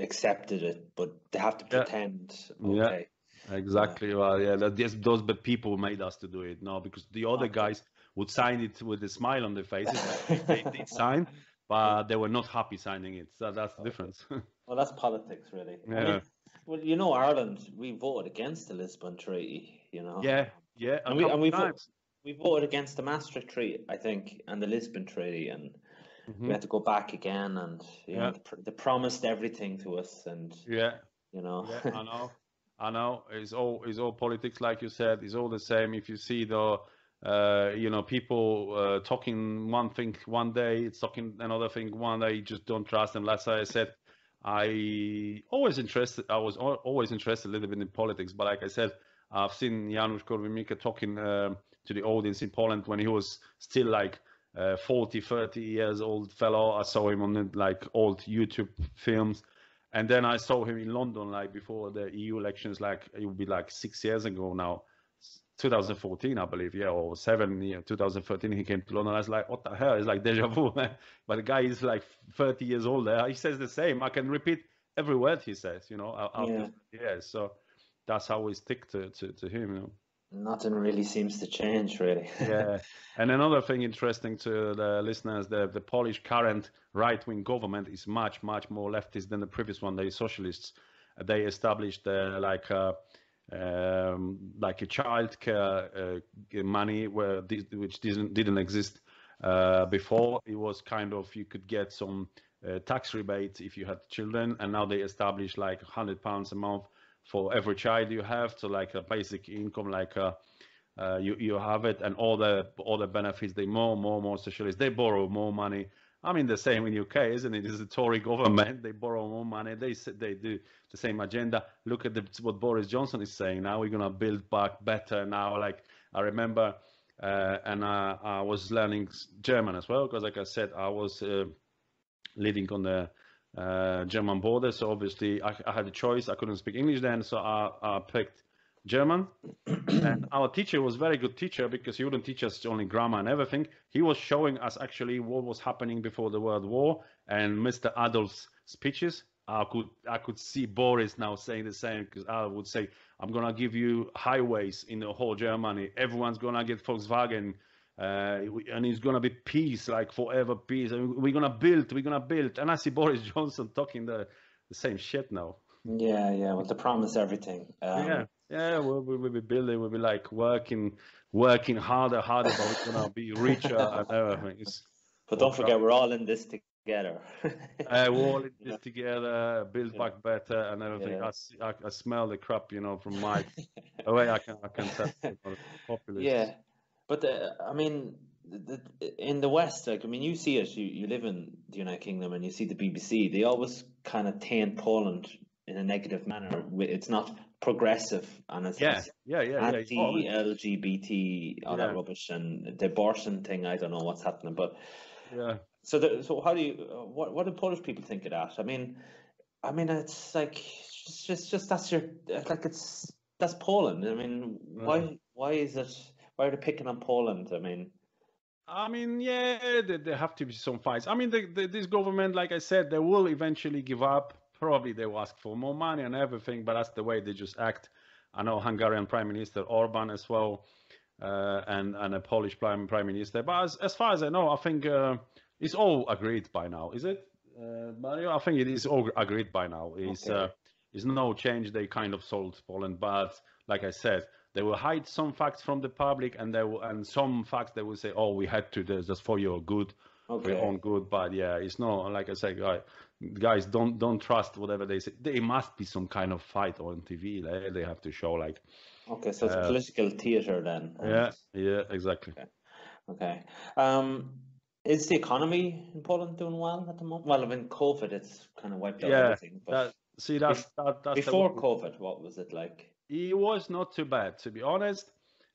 accepted it, but they have to pretend. Yeah. Okay. Yeah, exactly. Yeah. Well, yeah, that yes, those but people made us to do it. No, because the other okay. guys would sign it with a smile on their faces. they did sign, but they were not happy signing it. So that's the okay. difference. well, that's politics, really. Yeah. I mean, well, you know, Ireland, we voted against the Lisbon Treaty. You know. Yeah, yeah, and we and we, we voted against the Maastricht Treaty, I think, and the Lisbon Treaty, and Mm-hmm. We had to go back again, and you yeah. know, they, they, promised everything to us, and yeah, you know, yeah, I know, I know. It's all it's all politics, like you said. It's all the same. If you see the uh, you know, people uh, talking one thing one day, it's talking another thing one day. You just don't trust them. Like I said, I always interested. I was always interested a little bit in politics, but like I said, I've seen Janusz Korwin-Mikke talking uh, to the audience in Poland when he was still like uh, 40, 30 years old fellow. I saw him on like old YouTube films. And then I saw him in London, like before the EU elections, like it would be like six years ago now, 2014, I believe, yeah, or seven, yeah, 2013, he came to London. I was like, what the hell? It's like deja vu, man. But the guy is like 30 years older. He says the same. I can repeat every word he says, you know, after yeah. years. So that's how we stick to, to, to him, you know nothing really seems to change really. Yeah. And another thing interesting to the listeners the the polish current right-wing government is much much more leftist than the previous one. They socialists. They established uh, like uh, um, like a child care uh, money where this, which didn't didn't exist uh, before. It was kind of you could get some uh, tax rebate if you had children. And now they established like 100 pounds a month for every child you have to like a basic income like a, uh, uh, you you have it and all the all the benefits they more more more socialists they borrow more money. I mean the same in UK isn't it? It's a Tory government they borrow more money they they do the same agenda. Look at the, what Boris Johnson is saying now we're gonna build back better now. Like I remember uh, and I, I was learning German as well because like I said I was uh, on the Uh, German border. So obviously I, I, had a choice. I couldn't speak English then, so I, I picked German. and our teacher was very good teacher because he wouldn't teach us only grammar and everything. He was showing us actually what was happening before the World War and Mr. Adolf's speeches. I could I could see Boris now saying the same because I would say I'm gonna give you highways in the whole Germany. Everyone's gonna get Volkswagen, uh, and it's gonna be peace, like forever peace. And we're gonna build, we're gonna build. And I see Boris Johnson talking the the same shit now. Yeah, yeah. Well, the promise everything. Um, yeah, yeah. We'll, we'll be building. We'll be like working, working harder, harder, but we're gonna be richer and everything. It's, but don't forget, we're all in this together. uh, we're all in this yeah. together, build yeah. back better and everything. Yeah. I, I, I, smell the crap, you know, from my away. I can I can tell. Yeah, but the, I mean, the, in the West, like I mean, you see it. You you live in the United Kingdom and you see the BBC. They always kind of taint Poland in a negative manner. It's not progressive and it's yeah, yeah, yeah, anti LGBT, all that rubbish, and the abortion thing. I don't know what's happening, but yeah. So, the, so how do you? What what do Polish people think of that? I mean, I mean, it's like it's just just that's your like it's that's Poland. I mean, why mm. why is it? Why are they picking on Poland? I mean. I mean, yeah, there, have to be some fights. I mean, the, the, this government, like I said, they will eventually give up. Probably they will ask for more money and everything, but that's the way they just act. I know Hungarian Prime Minister Orban as well uh, and and a Polish prime prime minister. But as as far as I know, I think uh, it's all agreed by now. Is it, uh, Mario? I think it is all agreed by now. Is okay. is no change. They kind of sold Poland, but like I said, they will hide some facts from the public, and they will, and some facts they will say, "Oh, we had to do this for your good." Okay. For your own good, but yeah, it's not like I said, guys. Guys, don't don't trust whatever they say. There must be some kind of fight on TV. They, they have to show like Okay, so it's uh, political theatre then. Yeah, yeah, exactly. Okay. okay. Um, is the economy in Poland doing well at the moment? Well, I mean, COVID, it's kind of wiped out yeah, everything. But that, see, that's, that, that's before the, COVID. What was it like? It was not too bad, to be honest.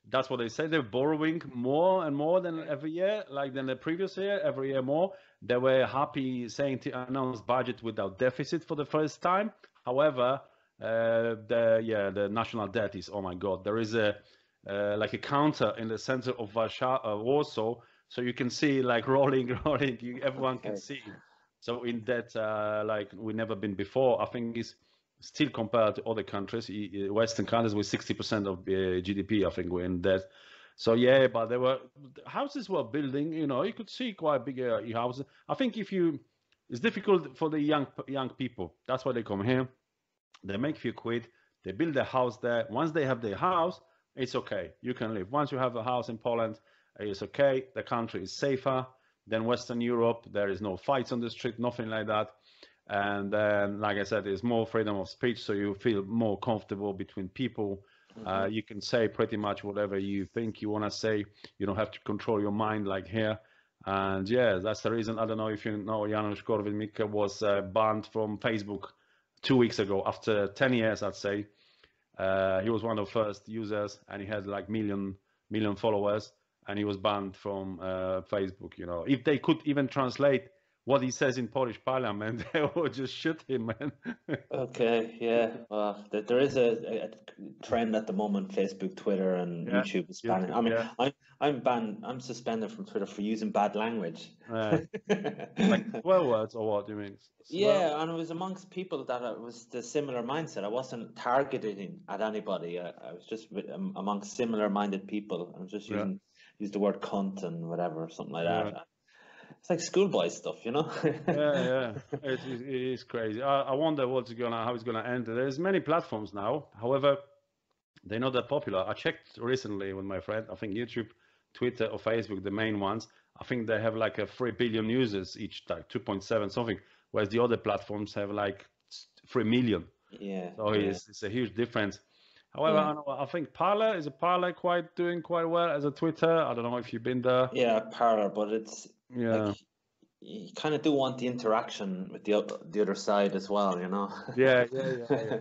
That's what they say. They're borrowing more and more than every year, like than the previous year, every year more. They were happy saying to announce budget without deficit for the first time. However, uh, the yeah the national debt is oh my god there is a uh, like a counter in the center of Warsaw, uh, Warsaw so you can see like rolling rolling you, everyone okay. can see so in that uh, like we never been before I think is still compared to other countries Western countries with 60% of uh, GDP I think we're in debt so yeah but there were houses were building you know you could see quite big uh, houses I think if you it's difficult for the young young people that's why they come here they make few quid, they build a house there. Once they have their house, it's okay. You can live. Once you have a house in Poland, it's okay. The country is safer than Western Europe. There is no fights on the street, nothing like that. And then, like I said, there's more freedom of speech, so you feel more comfortable between people. Mm-hmm. Uh, you can say pretty much whatever you think you want to say. You don't have to control your mind like here. And yeah, that's the reason. I don't know if you know Janusz Korwin-Mikke was uh, banned from Facebook two weeks ago, after 10 years, I'd say. Uh, he was one of the first users and he had like million million followers and he was banned from uh, Facebook. You know, if they could even translate what he says in Polish Parliament, they will just shoot him, man. okay, yeah. Well, there is a, a, trend at the moment: Facebook, Twitter, and yeah. YouTube is banning. I mean, yeah. I'm I'm banned. I'm suspended from Twitter for using bad language. Uh, like swear words, or what do you mean? Swear yeah, and it was amongst people that it was the similar mindset. I wasn't targeting at anybody. I, I was just with, um, amongst similar-minded people. I was just using yeah. use the word cunt and whatever, something like that it's like schoolboy stuff, you know. yeah, yeah, it, it is crazy. I, I wonder what's gonna how it's gonna end. There's many platforms now. However, they're not that popular. I checked recently with my friend. I think YouTube, Twitter, or Facebook, the main ones. I think they have like a three billion users each, like 2.7 something, whereas the other platforms have like three million. Yeah. So yeah. It's, it's a huge difference. However, yeah. I, I, think Parler is a Parler quite doing quite well as a Twitter. I don't know if you've been there. Yeah, Parler, but it's yeah. Like, you kind of do want the interaction with the the other side as well, you know. Yeah, yeah, yeah. yeah, yeah.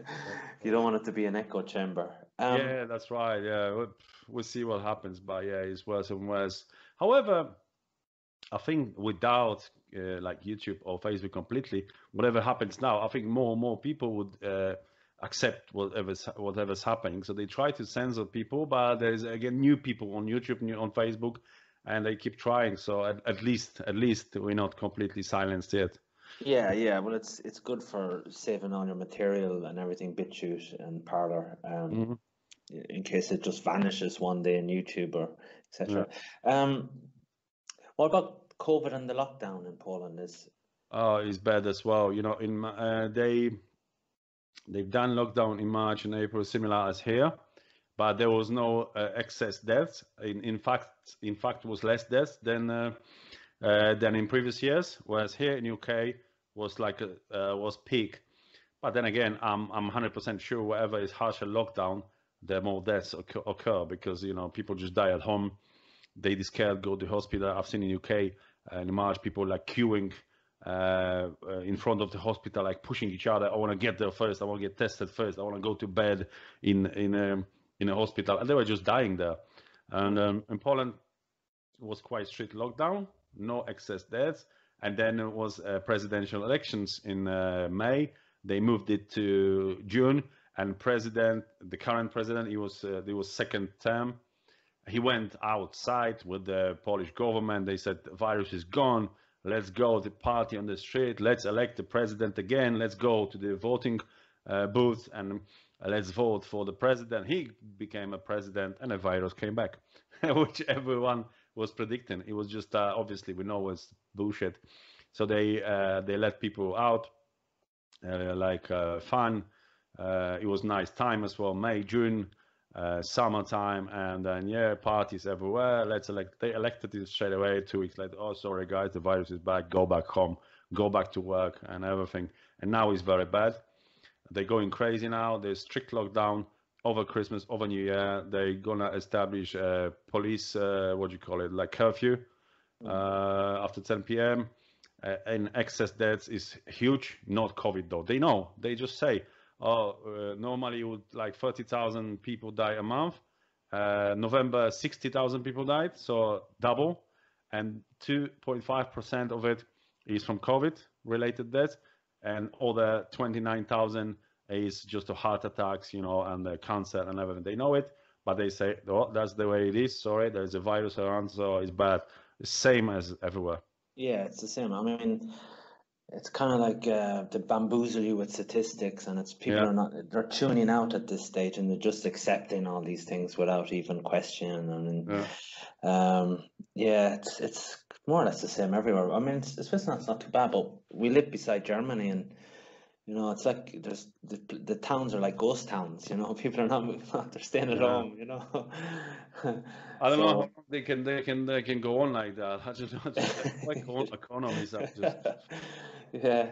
you don't want it to be an echo chamber. Um, yeah, that's right. Yeah, we'll, we'll, see what happens, but yeah, it's worse and worse. However, I think without uh, like YouTube or Facebook completely, whatever happens now, I think more and more people would uh, accept whatever's whatever's happening. So they try to censor people, but there's again new people on YouTube, new on Facebook and they keep trying. So at, at least, at least we're not completely silenced yet. Yeah, yeah. Well, it's it's good for saving on your material and everything, BitChute and Parler, um, mm-hmm. in case it just vanishes one day in YouTube or etc. Yeah. Um, what about COVID and the lockdown in Poland? Is oh, it's bad as well. You know, in uh, they they've done lockdown in March and April, similar as here, but there was no uh, excess deaths. In in fact, in fact, was less deaths than. Uh, uh, than in previous years, whereas here in UK was like a, was peak. But then again, I'm I'm 100% sure wherever is harsher lockdown, the more deaths occur, occur, because you know people just die at home. They are scared go to hospital. I've seen in UK uh, in March people like queuing uh, uh, in front of the hospital, like pushing each other. I want to get there first. I want to get tested first. I want to go to bed in in um, in a hospital, and they were just dying there. And um, in Poland, it was quite strict lockdown no excess deaths. And then it was uh, presidential elections in uh, May. They moved it to June, and president, the current president, he was uh, he was second term. He went outside with the Polish government. They said the virus is gone. Let's go the party on the street. Let's elect the president again. Let's go to the voting uh, booth and let's vote for the president. He became a president, and a virus came back, which everyone was predicting. It was just uh, obviously we know it's bullshit. So they uh, they let people out uh, like uh, fun. Uh, it was nice time as well. May June. Uh, summertime and then yeah parties everywhere let's elect they elected it straight away two weeks later oh sorry guys the virus is back go back home go back to work and everything and now it's very bad they're going crazy now there's strict lockdown over Christmas, over New Year, they're gonna establish a police, uh, what do you call it, like curfew mm. uh, after 10 p.m. Uh, and excess deaths is huge. Not COVID though. They know. They just say, oh, uh, normally would like 30,000 people die a month. Uh, November, 60,000 people died, so double, and 2.5% of it is from COVID-related deaths, and other 29,000 is just a heart attacks, you know, and the cancer and everything. They know it, but they say, oh, that's the way it is. Sorry, there's a virus around, so it's bad. same as everywhere. Yeah, it's the same. I mean, it's kind of like uh, they bamboozle you with statistics, and it's people yeah. are not they're tuning out at this stage, and they're just accepting all these things without even question. And yeah, um, yeah it's it's more or less the same everywhere. I mean, it's, Switzerland's not too bad, but we live beside Germany, and you know, it's like there's the, the towns are like ghost towns. You know, people are not moving out; they're staying at yeah. home. You know. I don't so, know how they can they can they can go on like that. I just, I just like economies just. Yeah,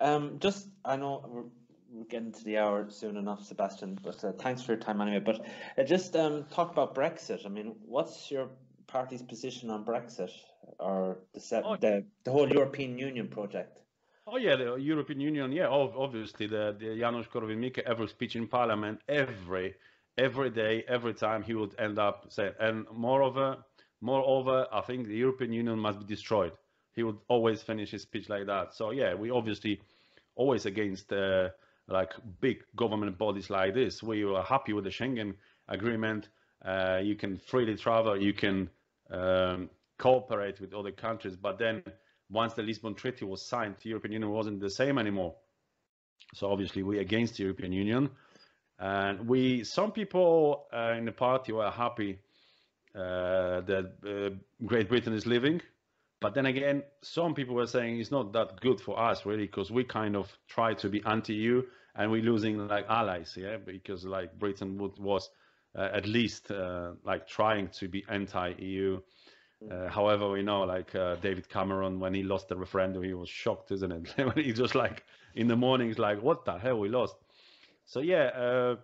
um, just I know we're, we're getting to the hour soon enough, Sebastian. But uh, thanks for your time anyway. But uh, just um, talk about Brexit. I mean, what's your party's position on Brexit or the oh. the the whole European Union project? Oh yeah, the European Union. Yeah, obviously the, the Janusz Korwin-Mikke every speech in Parliament, every every day, every time he would end up saying, and moreover, moreover, I think the European Union must be destroyed. He would always finish his speech like that. So yeah, we obviously always against uh, like big government bodies like this. We are happy with the Schengen agreement. Uh, you can freely travel. You can um, cooperate with other countries, but then once the Lisbon Treaty was signed, the European Union wasn't the same anymore. So obviously we against the European Union, and we some people uh, in the party were happy uh, that uh, Great Britain is leaving, but then again, some people were saying it's not that good for us really because we kind of try to be anti-EU and we're losing like allies, yeah, because like Britain would, was at least uh, like trying to be anti-EU uh, however, we know like uh, David Cameron, when he lost the referendum, he was shocked, isn't it? when he just like in the morning, he's like, "What the hell, we lost." So yeah, uh,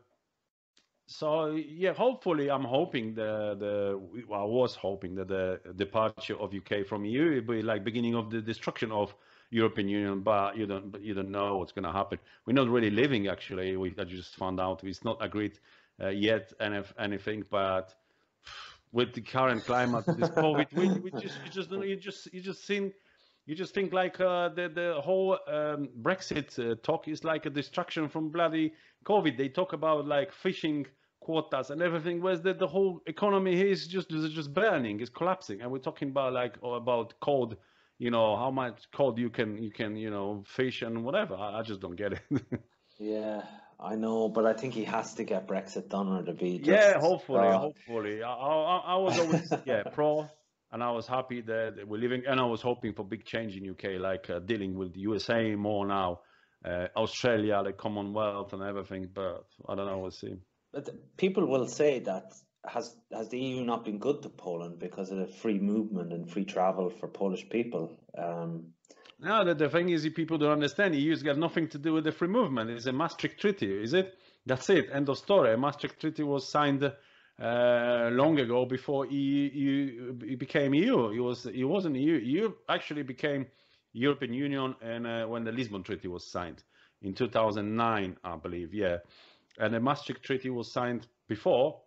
so yeah, hopefully, I'm hoping the the well, I was hoping that the departure of UK from EU will be like beginning of the destruction of European Union, but you don't but you don't know what's going to happen. We're not really living actually. We I just found out it's not agreed uh, yet, and anything, but with the current climate, this COVID, we, we just you just you just you just think you just think like uh, the the whole um, Brexit uh, talk is like a distraction from bloody COVID. They talk about like fishing quotas and everything, whereas the, the whole economy here is just is just burning, is collapsing, and we're talking about like about cold you know, how much cold you can you can you know fish and whatever. I, I just don't get it. yeah, I know, but I think he has to get Brexit done or to be. Just, yeah, hopefully, uh, hopefully. I, I, I was always yeah pro, and I was happy that we're living, and I was hoping for big change in UK, like uh, dealing with the USA more now, uh, Australia, the Commonwealth, and everything. But I don't know. We'll see. But people will say that has has the EU not been good to Poland because of the free movement and free travel for Polish people? Um, no, the, the thing is, people don't understand. EU's got nothing to do with the free movement. It's a Maastricht Treaty, is it? That's it. End of story. A Maastricht Treaty was signed uh, long ago before EU, EU became EU. It was it wasn't EU. EU actually became European Union, and uh, when the Lisbon Treaty was signed in 2009, I believe, yeah. And the Maastricht Treaty was signed before,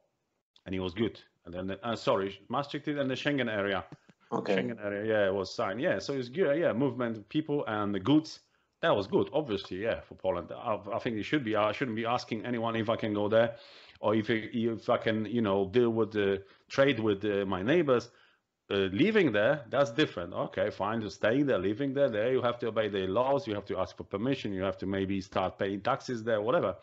and it was good. And then, uh, sorry, Maastricht treaty and the Schengen area Okay. Schengen area, yeah, it was signed. Yeah, so it's good. Yeah, movement of people and the goods. That was good, obviously. Yeah, for Poland. I, I think it should be. I shouldn't be asking anyone if I can go there, or if if I can, you know, deal with the trade with uh, my neighbors. Uh, living there, that's different. Okay, fine. Just staying there, living there, there you have to obey the laws. You have to ask for permission. You have to maybe start paying taxes there, whatever.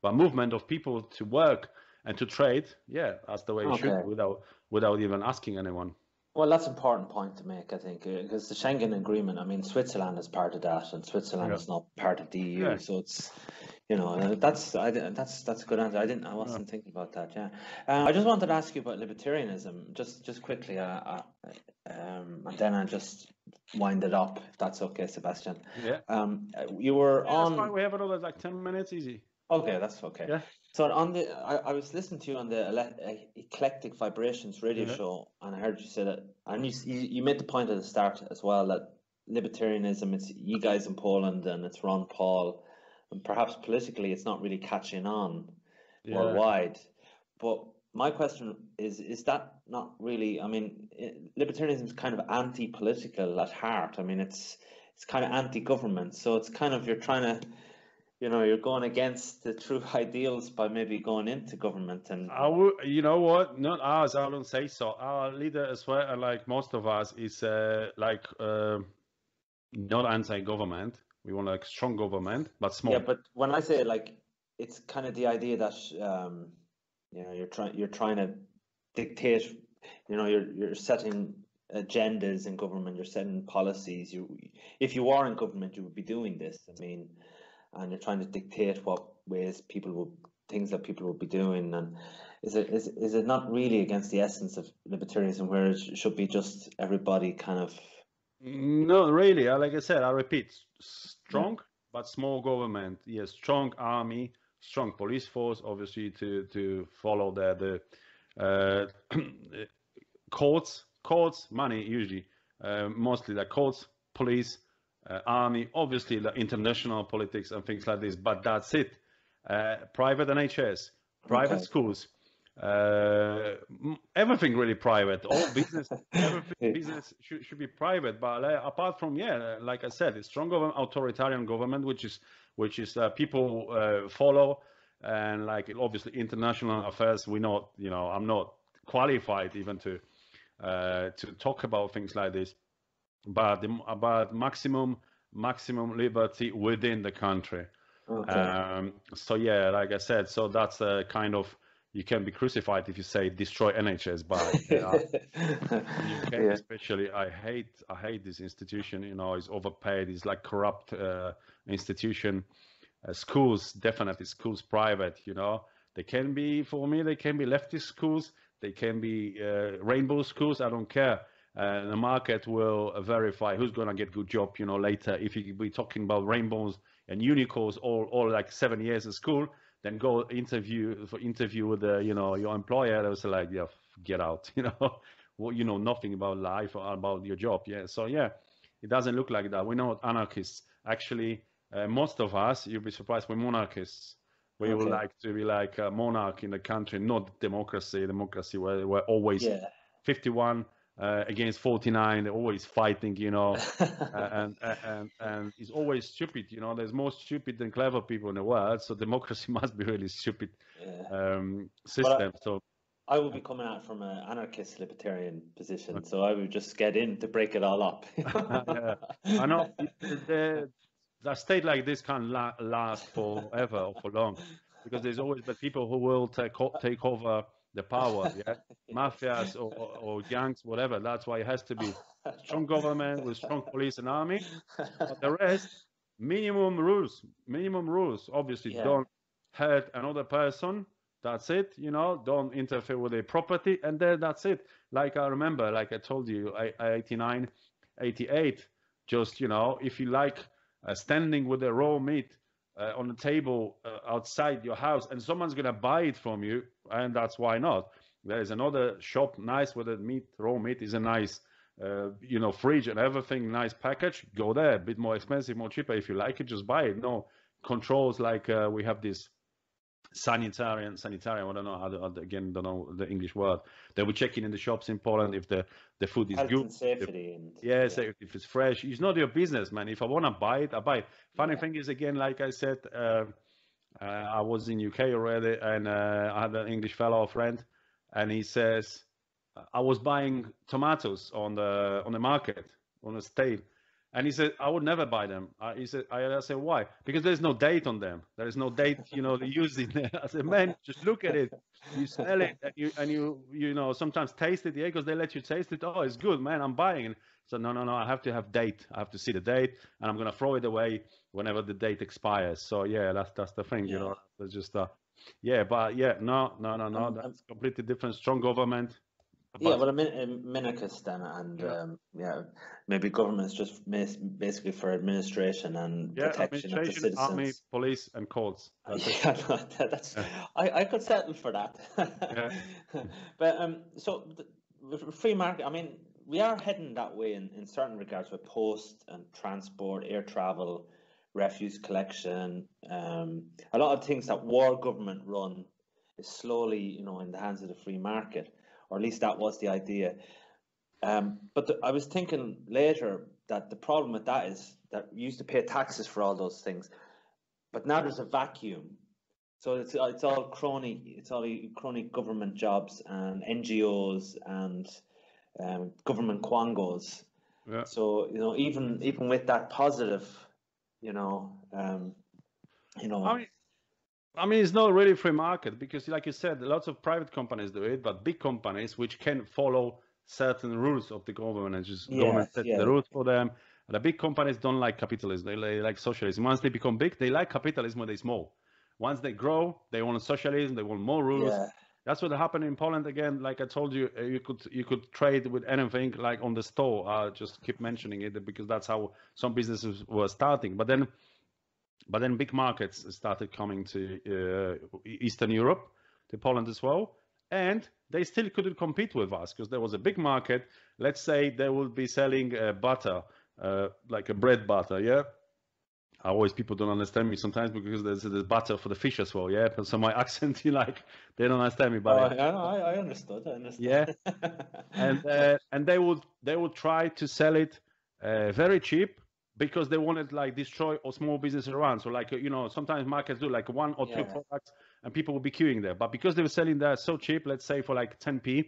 But movement of people to work and to trade, yeah, that's the way it Okay. should, without without even asking anyone. Well, that's an important point to make, I think, because the Schengen Agreement. I mean, Switzerland is part of that, and Switzerland Yeah. is not part of the EU. Yeah. So it's, you know, uh, that's I, that's that's a good answer. I didn't, I wasn't thinking about that. Yeah, um, I just wanted to ask you about libertarianism, just just quickly, uh, uh, um, and then I just wind it up. If that's okay, Sebastian. Yeah. Um, uh, you were Yeah, that's on. fine. We have another like 10 minutes easy. Okay, that's okay. Yeah. So on the, I, I was listening to you on the ele- Eclectic Vibrations radio Yeah. show, and I heard you say that, and you, you made the point at the start as well that libertarianism, it's you guys in Poland and it's Ron Paul, and perhaps politically it's not really catching on Yeah. worldwide. But my question is, is that not really? I mean, libertarianism is kind of anti-political at heart. I mean, it's it's kind of anti-government, so it's kind of you're trying to you know, you're going against the true ideals by maybe going into government and I would, you know what? Not ours. I don't say so. Our leader as well, like most of us, is uh, like uh, not anti-government. We want like strong government, but small. yeah, but when I say like, it's kind of the idea that um, you know, you're trying you're trying to dictate, you know, you're you're setting agendas in government, you're setting policies. You, if you are in government, you would be doing this. I mean, and you're trying to dictate what ways people will things that people will be doing and is it is, is it not really against the essence of libertarianism where it should be just everybody kind of No, really. uh, Like I said, I repeat, strong but small government. Yes, strong army, strong police force, obviously to to follow the the uh, courts, courts, money usually, uh, mostly the courts, police, army, obviously the international politics and things like this. But that's it. Uh, private NHS, private Okay. schools, uh, everything really private. All business, everything business should, should be private. But uh, apart from yeah, like I said, it's strong government, authoritarian government, which is which is uh, people uh, follow, and like obviously international affairs. We not, you know, I'm not qualified even to uh, to talk about things like this, but the, about maximum maximum liberty within the country. okay. Um, so yeah, like I said, so that's a kind of you can be crucified if you say destroy NHS, but uh, yeah. especially, I hate I hate this institution. You know, it's overpaid. It's like corrupt uh, institution. Uh, schools definitely schools private. You know, they can be for me. They can be leftist schools. They can be uh, rainbow schools. I don't care. Uh, the market will verify who's going to get good job. You know, later if you be talking about rainbows and unicorns all all like seven years of school, then go interview for interview with the you know your employer. They was like, yeah, get out. You know, well, you know nothing about life or about your job. Yeah, so yeah, it doesn't look like that. We're not anarchists. Actually, uh, most of us, you'll be surprised, we're monarchists. We would like to be like a monarch in the country, not democracy. Democracy, where we're always yeah. 51 uh, against 49. They're always fighting, you know uh, and and and it's always stupid. You know, there's more stupid than clever people in the world. So democracy must be really stupid yeah. um, system. so I will be coming out from an anarchist libertarian position, so I would just get in to break it all up. yeah. I know the, the state like this can't la last forever or for long because there's always the people who will take take over the power, yeah, mafias or, or, or, gangs, whatever. That's why it has to be strong government with strong police and army. But the rest, minimum rules, minimum rules. Obviously, yeah. don't hurt another person. That's it. You know, don't interfere with their property, and then that's it. Like I remember, like I told you, I, I 89, 88. Just you know, if you like uh, standing with the raw meat uh, on the table uh, outside your house and someone's going to buy it from you and that's why not. There is another shop nice with the meat raw meat is a nice uh, you know fridge and everything nice package go there. A bit more expensive more cheaper. If you like it just buy it. No controls like uh, we have this sanitarian, sanitarian. I don't know how to, again, don't know the English word. They were checking in the shops in Poland if the, the food is Health good. And safety. If, and, yeah, yeah. if it's fresh. It's not your business, man. If I want to buy it, I buy it. Funny yeah. thing is, again, like I said, uh, uh, I was in UK already, and uh, I had an English fellow friend, and he says, I was buying tomatoes on the on the market on a sale, and he said, I would never buy them. Uh, he said, I, I said, why? Because there's no date on them. There is no date, you know, they use it there. I said, man, just look at it. You smell it and you, and you, you know, sometimes taste it, yeah, because they let you taste it. Oh, it's good, man, I'm buying it. So no, no, no, I have to have date. I have to see the date and I'm going to throw it away whenever the date expires. So yeah, that's, that's the thing, yeah. you know, it's just, uh, yeah, but yeah, no, no, no, no, that's completely different. Strong government, yeah, well, a min- minarchist then, and yeah. Um, yeah. maybe governments just basically for administration and yeah, protection of the citizens. Army, police, and courts. That's yeah, no, that, that's. Yeah. I, I could settle for that. yeah. But um, so the, free market. I mean, we are heading that way in, in certain regards with post and transport, air travel, refuse collection. Um, a lot of things that war government run is slowly, you know, in the hands of the free market or at least that was the idea. Um, but the, I was thinking later that the problem with that is that we used to pay taxes for all those things, but now there's a vacuum. So it's it's all crony, it's all crony government jobs and NGOs and um, government quangos. Yeah. So you know, even even with that positive, you know, um, you know, I mean, I mean, it's not really free market because, like you said, lots of private companies do it, but big companies which can follow certain rules of the government and just yes, government set the rules for them. The big companies don't like capitalism; they like socialism. Once they become big, they like capitalism when they're small. Once they grow, they want socialism. They want more rules. Yeah. That's what happened in Poland again. Like I told you, uh, you could you could trade with anything like on the store. I just keep mentioning it because that's how some businesses were starting. But then but then big markets started coming to uh, Eastern Europe, to Poland as well, and they still couldn't compete with us because there was a big market. Let's say they would be selling uh, butter, uh, like a bread butter, yeah. I always people don't understand me sometimes because there's, there's butter for the fish as well, yeah. So my accent, you like, they don't understand me. But oh, I, I understood, I understood. Yeah, and uh, and they would they would try to sell it uh, very cheap because they wanted like destroy or small businesses around. So like you know sometimes markets do like one or yeah. two products and people will be queuing there. But because they were selling there so cheap, let's say for like 10p,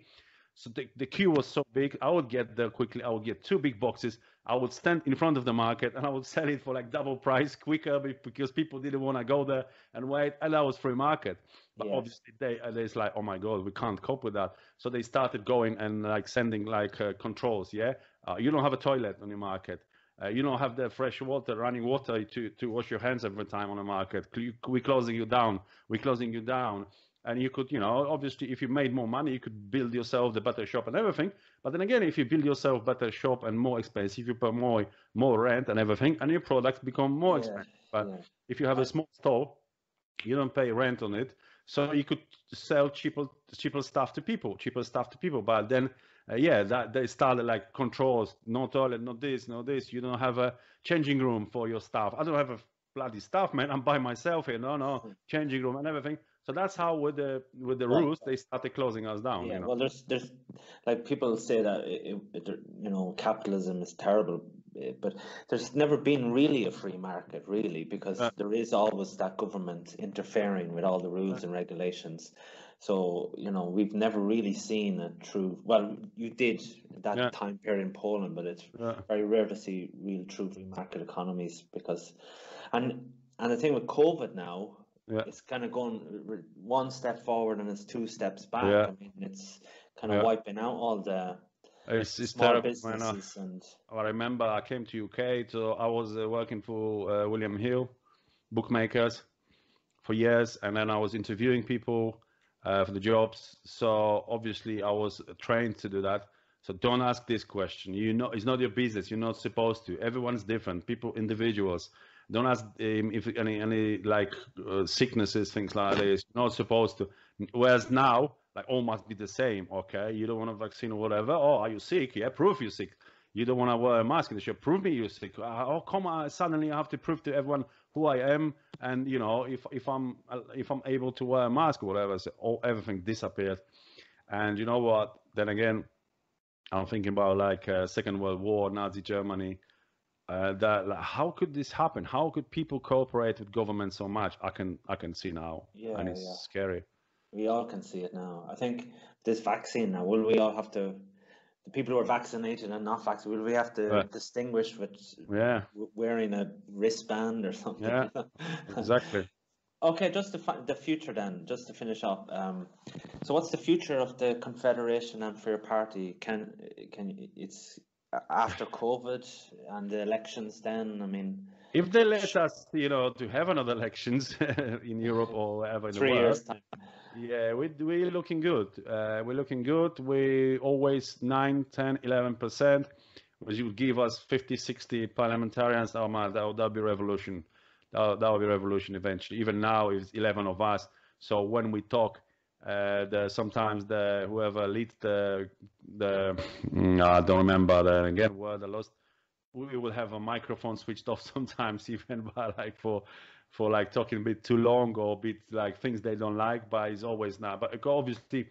so the, the queue was so big, I would get there quickly. I would get two big boxes. I would stand in front of the market and I would sell it for like double price quicker because people didn't want to go there and wait. And that was free market. But yes. obviously they it's like, oh my god, we can't cope with that. So they started going and like sending like uh, controls. Yeah, uh, you don't have a toilet on your market. Uh, you don't have the fresh water, running water to, to wash your hands every time on the market. We're closing you down. We're closing you down. And you could, you know, obviously, if you made more money, you could build yourself the better shop and everything. But then again, if you build yourself better shop and more expensive, you pay more more rent and everything, and your products become more yeah, expensive. But yeah. if you have a small store, you don't pay rent on it, so you could sell cheaper cheaper stuff to people, cheaper stuff to people. But then uh, yeah, that they started like controls, no toilet, no this, no this. You don't have a changing room for your staff. I don't have a bloody staff, man. I'm by myself here. No, no, hmm. changing room and everything. So that's how with the with the rules they started closing us down. Yeah, you know? well, there's there's like people say that it, it, you know capitalism is terrible, eh, but there's never been really a free market, really, because uh, there is always that government interfering with all the rules uh, and regulations. So you know we've never really seen a true. Well, you did that Yeah. time period in Poland, but it's Yeah. very rare to see real true free market economies because, and and the thing with COVID now, Yeah. it's kind of going one step forward and it's two steps back. Yeah. I mean, it's kind of wiping out all the It's, it's small terrible, businesses and I remember I came to UK, so I was uh, working for uh, William Hill, bookmakers, for years, and then I was interviewing people for the jobs. So obviously I was trained to do that. So don't ask this question. You know, it's not your business. You're not supposed to. Everyone's different. People, individuals. Don't ask um, if any any like uh, sicknesses, things like this. Not supposed to. Whereas now, like all must be the same. Okay, you don't want a vaccine or whatever. Oh, are you sick? Yeah, prove you're sick. You don't want to wear a mask. They should prove me you're sick. Uh, How come I suddenly I have to prove to everyone who I am? And you know, if if I'm if I'm able to wear a mask or whatever, so all everything disappeared. And you know what? Then again, I'm thinking about like uh, Second World War, Nazi Germany. Uh, that like, how could this happen? How could people cooperate with government so much? I can I can see now, Yeah, and it's yeah. scary. we all can see it now. I think this vaccine now, will we all have to, the people who are vaccinated and not vaccinated, will we have to Right. distinguish with Yeah, wearing a wristband or something? Yeah, exactly. Okay, just to fi- the future then, just to finish up. Um, so what's the future of the Confederation and for your party? Can can it's after COVID and the elections? Then I mean, If they let us, you know, to have another elections in Europe or whatever in the three world, years time. Yeah, we we're looking good. Uh, we're looking good. We always 9, 10, 11%, which would give us 50, 60 parliamentarians. Oh man, that would be revolution. That will be revolution eventually. Even now, it's 11 of us. So when we talk, uh, the sometimes the whoever leads the the mm, I don't remember the again word I lost. We will have a microphone switched off sometimes, even by like for for like talking a bit too long or a bit like things they don't like, but it's always now. But obviously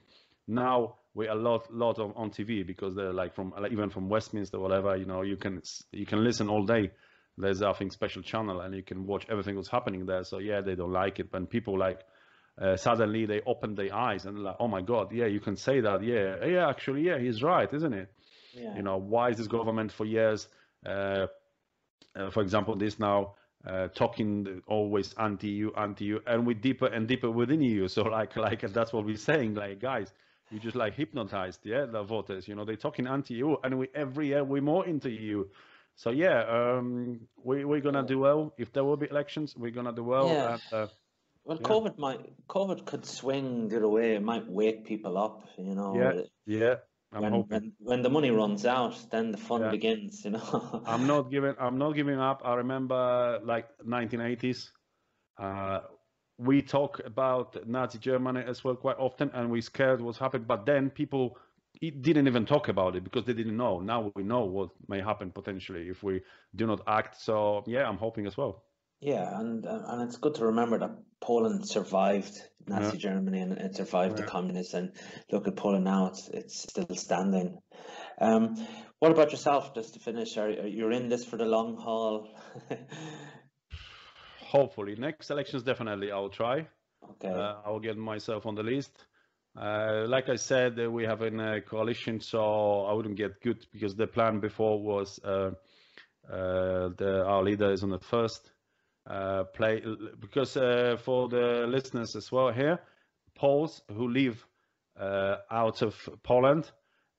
now we're a lot lot of on TV because they're like from like even from Westminster whatever you know you can you can listen all day. There's I think special channel and you can watch everything that's happening there. So yeah, they don't like it, but people like uh, suddenly they open their eyes and like oh my god, yeah, you can say that. Yeah, yeah, actually yeah, he's right, isn't it? Yeah. you know why is this government for years uh, uh, for example this now uh, talking always anti-eu anti-eu and we deeper and deeper within eu so like like that's what we're saying like guys you just like hypnotized yeah the voters you know they're talking anti-eu and we every year we're more into eu so yeah um we, we're gonna do well if there will be elections we're gonna do well Yeah. and, uh, Well, Yeah. COVID might COVID could swing the other way. It might wake people up. You know. Yeah, yeah when, hoping when when the money runs out, then the fun Yeah. begins. You know. I'm not giving. I'm not giving up. I remember like 1980s. Uh, we talk about Nazi Germany as well quite often, and we scared what's happened. But then people it didn't even talk about it because they didn't know. Now we know what may happen potentially if we do not act. So yeah, I'm hoping as well. Yeah, and uh, and it's good to remember that Poland survived Nazi Germany and it survived the communists. And look at Poland now; it's it's still standing. Um, what about yourself? Just to finish, are, are you're in this for the long haul? Hopefully, next elections definitely I'll try. okay. Uh, I'll get myself on the list. Uh, like I said, uh, we have a coalition, so I wouldn't get good because the plan before was uh, uh, the, our leader is on the first uh, play. Because uh, for the listeners as well here, Poles who live uh, out of Poland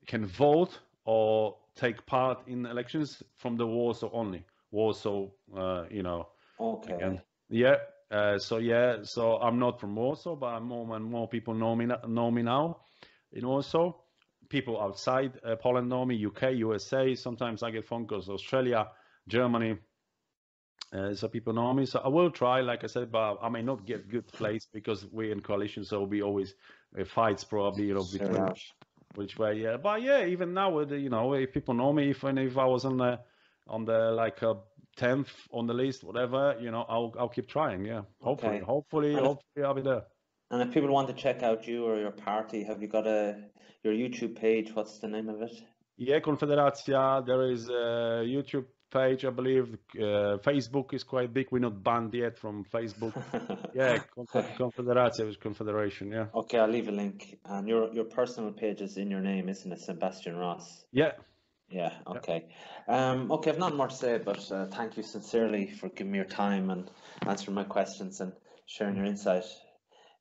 can vote or take part in elections from the Warsaw only. Warsaw, uh, you know, okay. again. Yeah. Uh, so yeah. So I'm not from Warsaw, but more and more people know me know me now in Warsaw. People outside uh, Poland know me. UK, USA. Sometimes I get phone calls. Australia, Germany. Uh, so people know me. So I will try, like I said, but I may not get good place because we're in coalition. So it'll always uh, fights, probably, you know, between yeah. which way. Yeah. But yeah, even now, with the, you know, if people know me, if and if I was on the on the like uh, tenth on the list, whatever, you know, I'll I'll keep trying. Yeah. Hopefully, Okay. hopefully, And if- hopefully, I'll be there. And if people want to check out you or your party, have you got a your YouTube page? What's the name of it? Yeah, Konfederacja. There is a YouTube page, I believe. Uh, Facebook is quite big. We're not banned yet from Facebook. yeah, Konfederacja Confederation. Yeah. Okay, I'll leave a link. And your your personal page is in your name, isn't it, Sebastian Ross? Yeah. Yeah. Okay. Yeah. Um, okay, I've not more to say, but uh, thank you sincerely for giving me your time and answering my questions and sharing your insight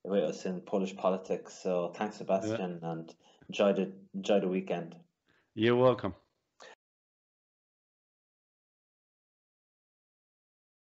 with us in Polish politics. So thanks, Sebastian, yeah. and enjoy the enjoy the weekend. You're welcome.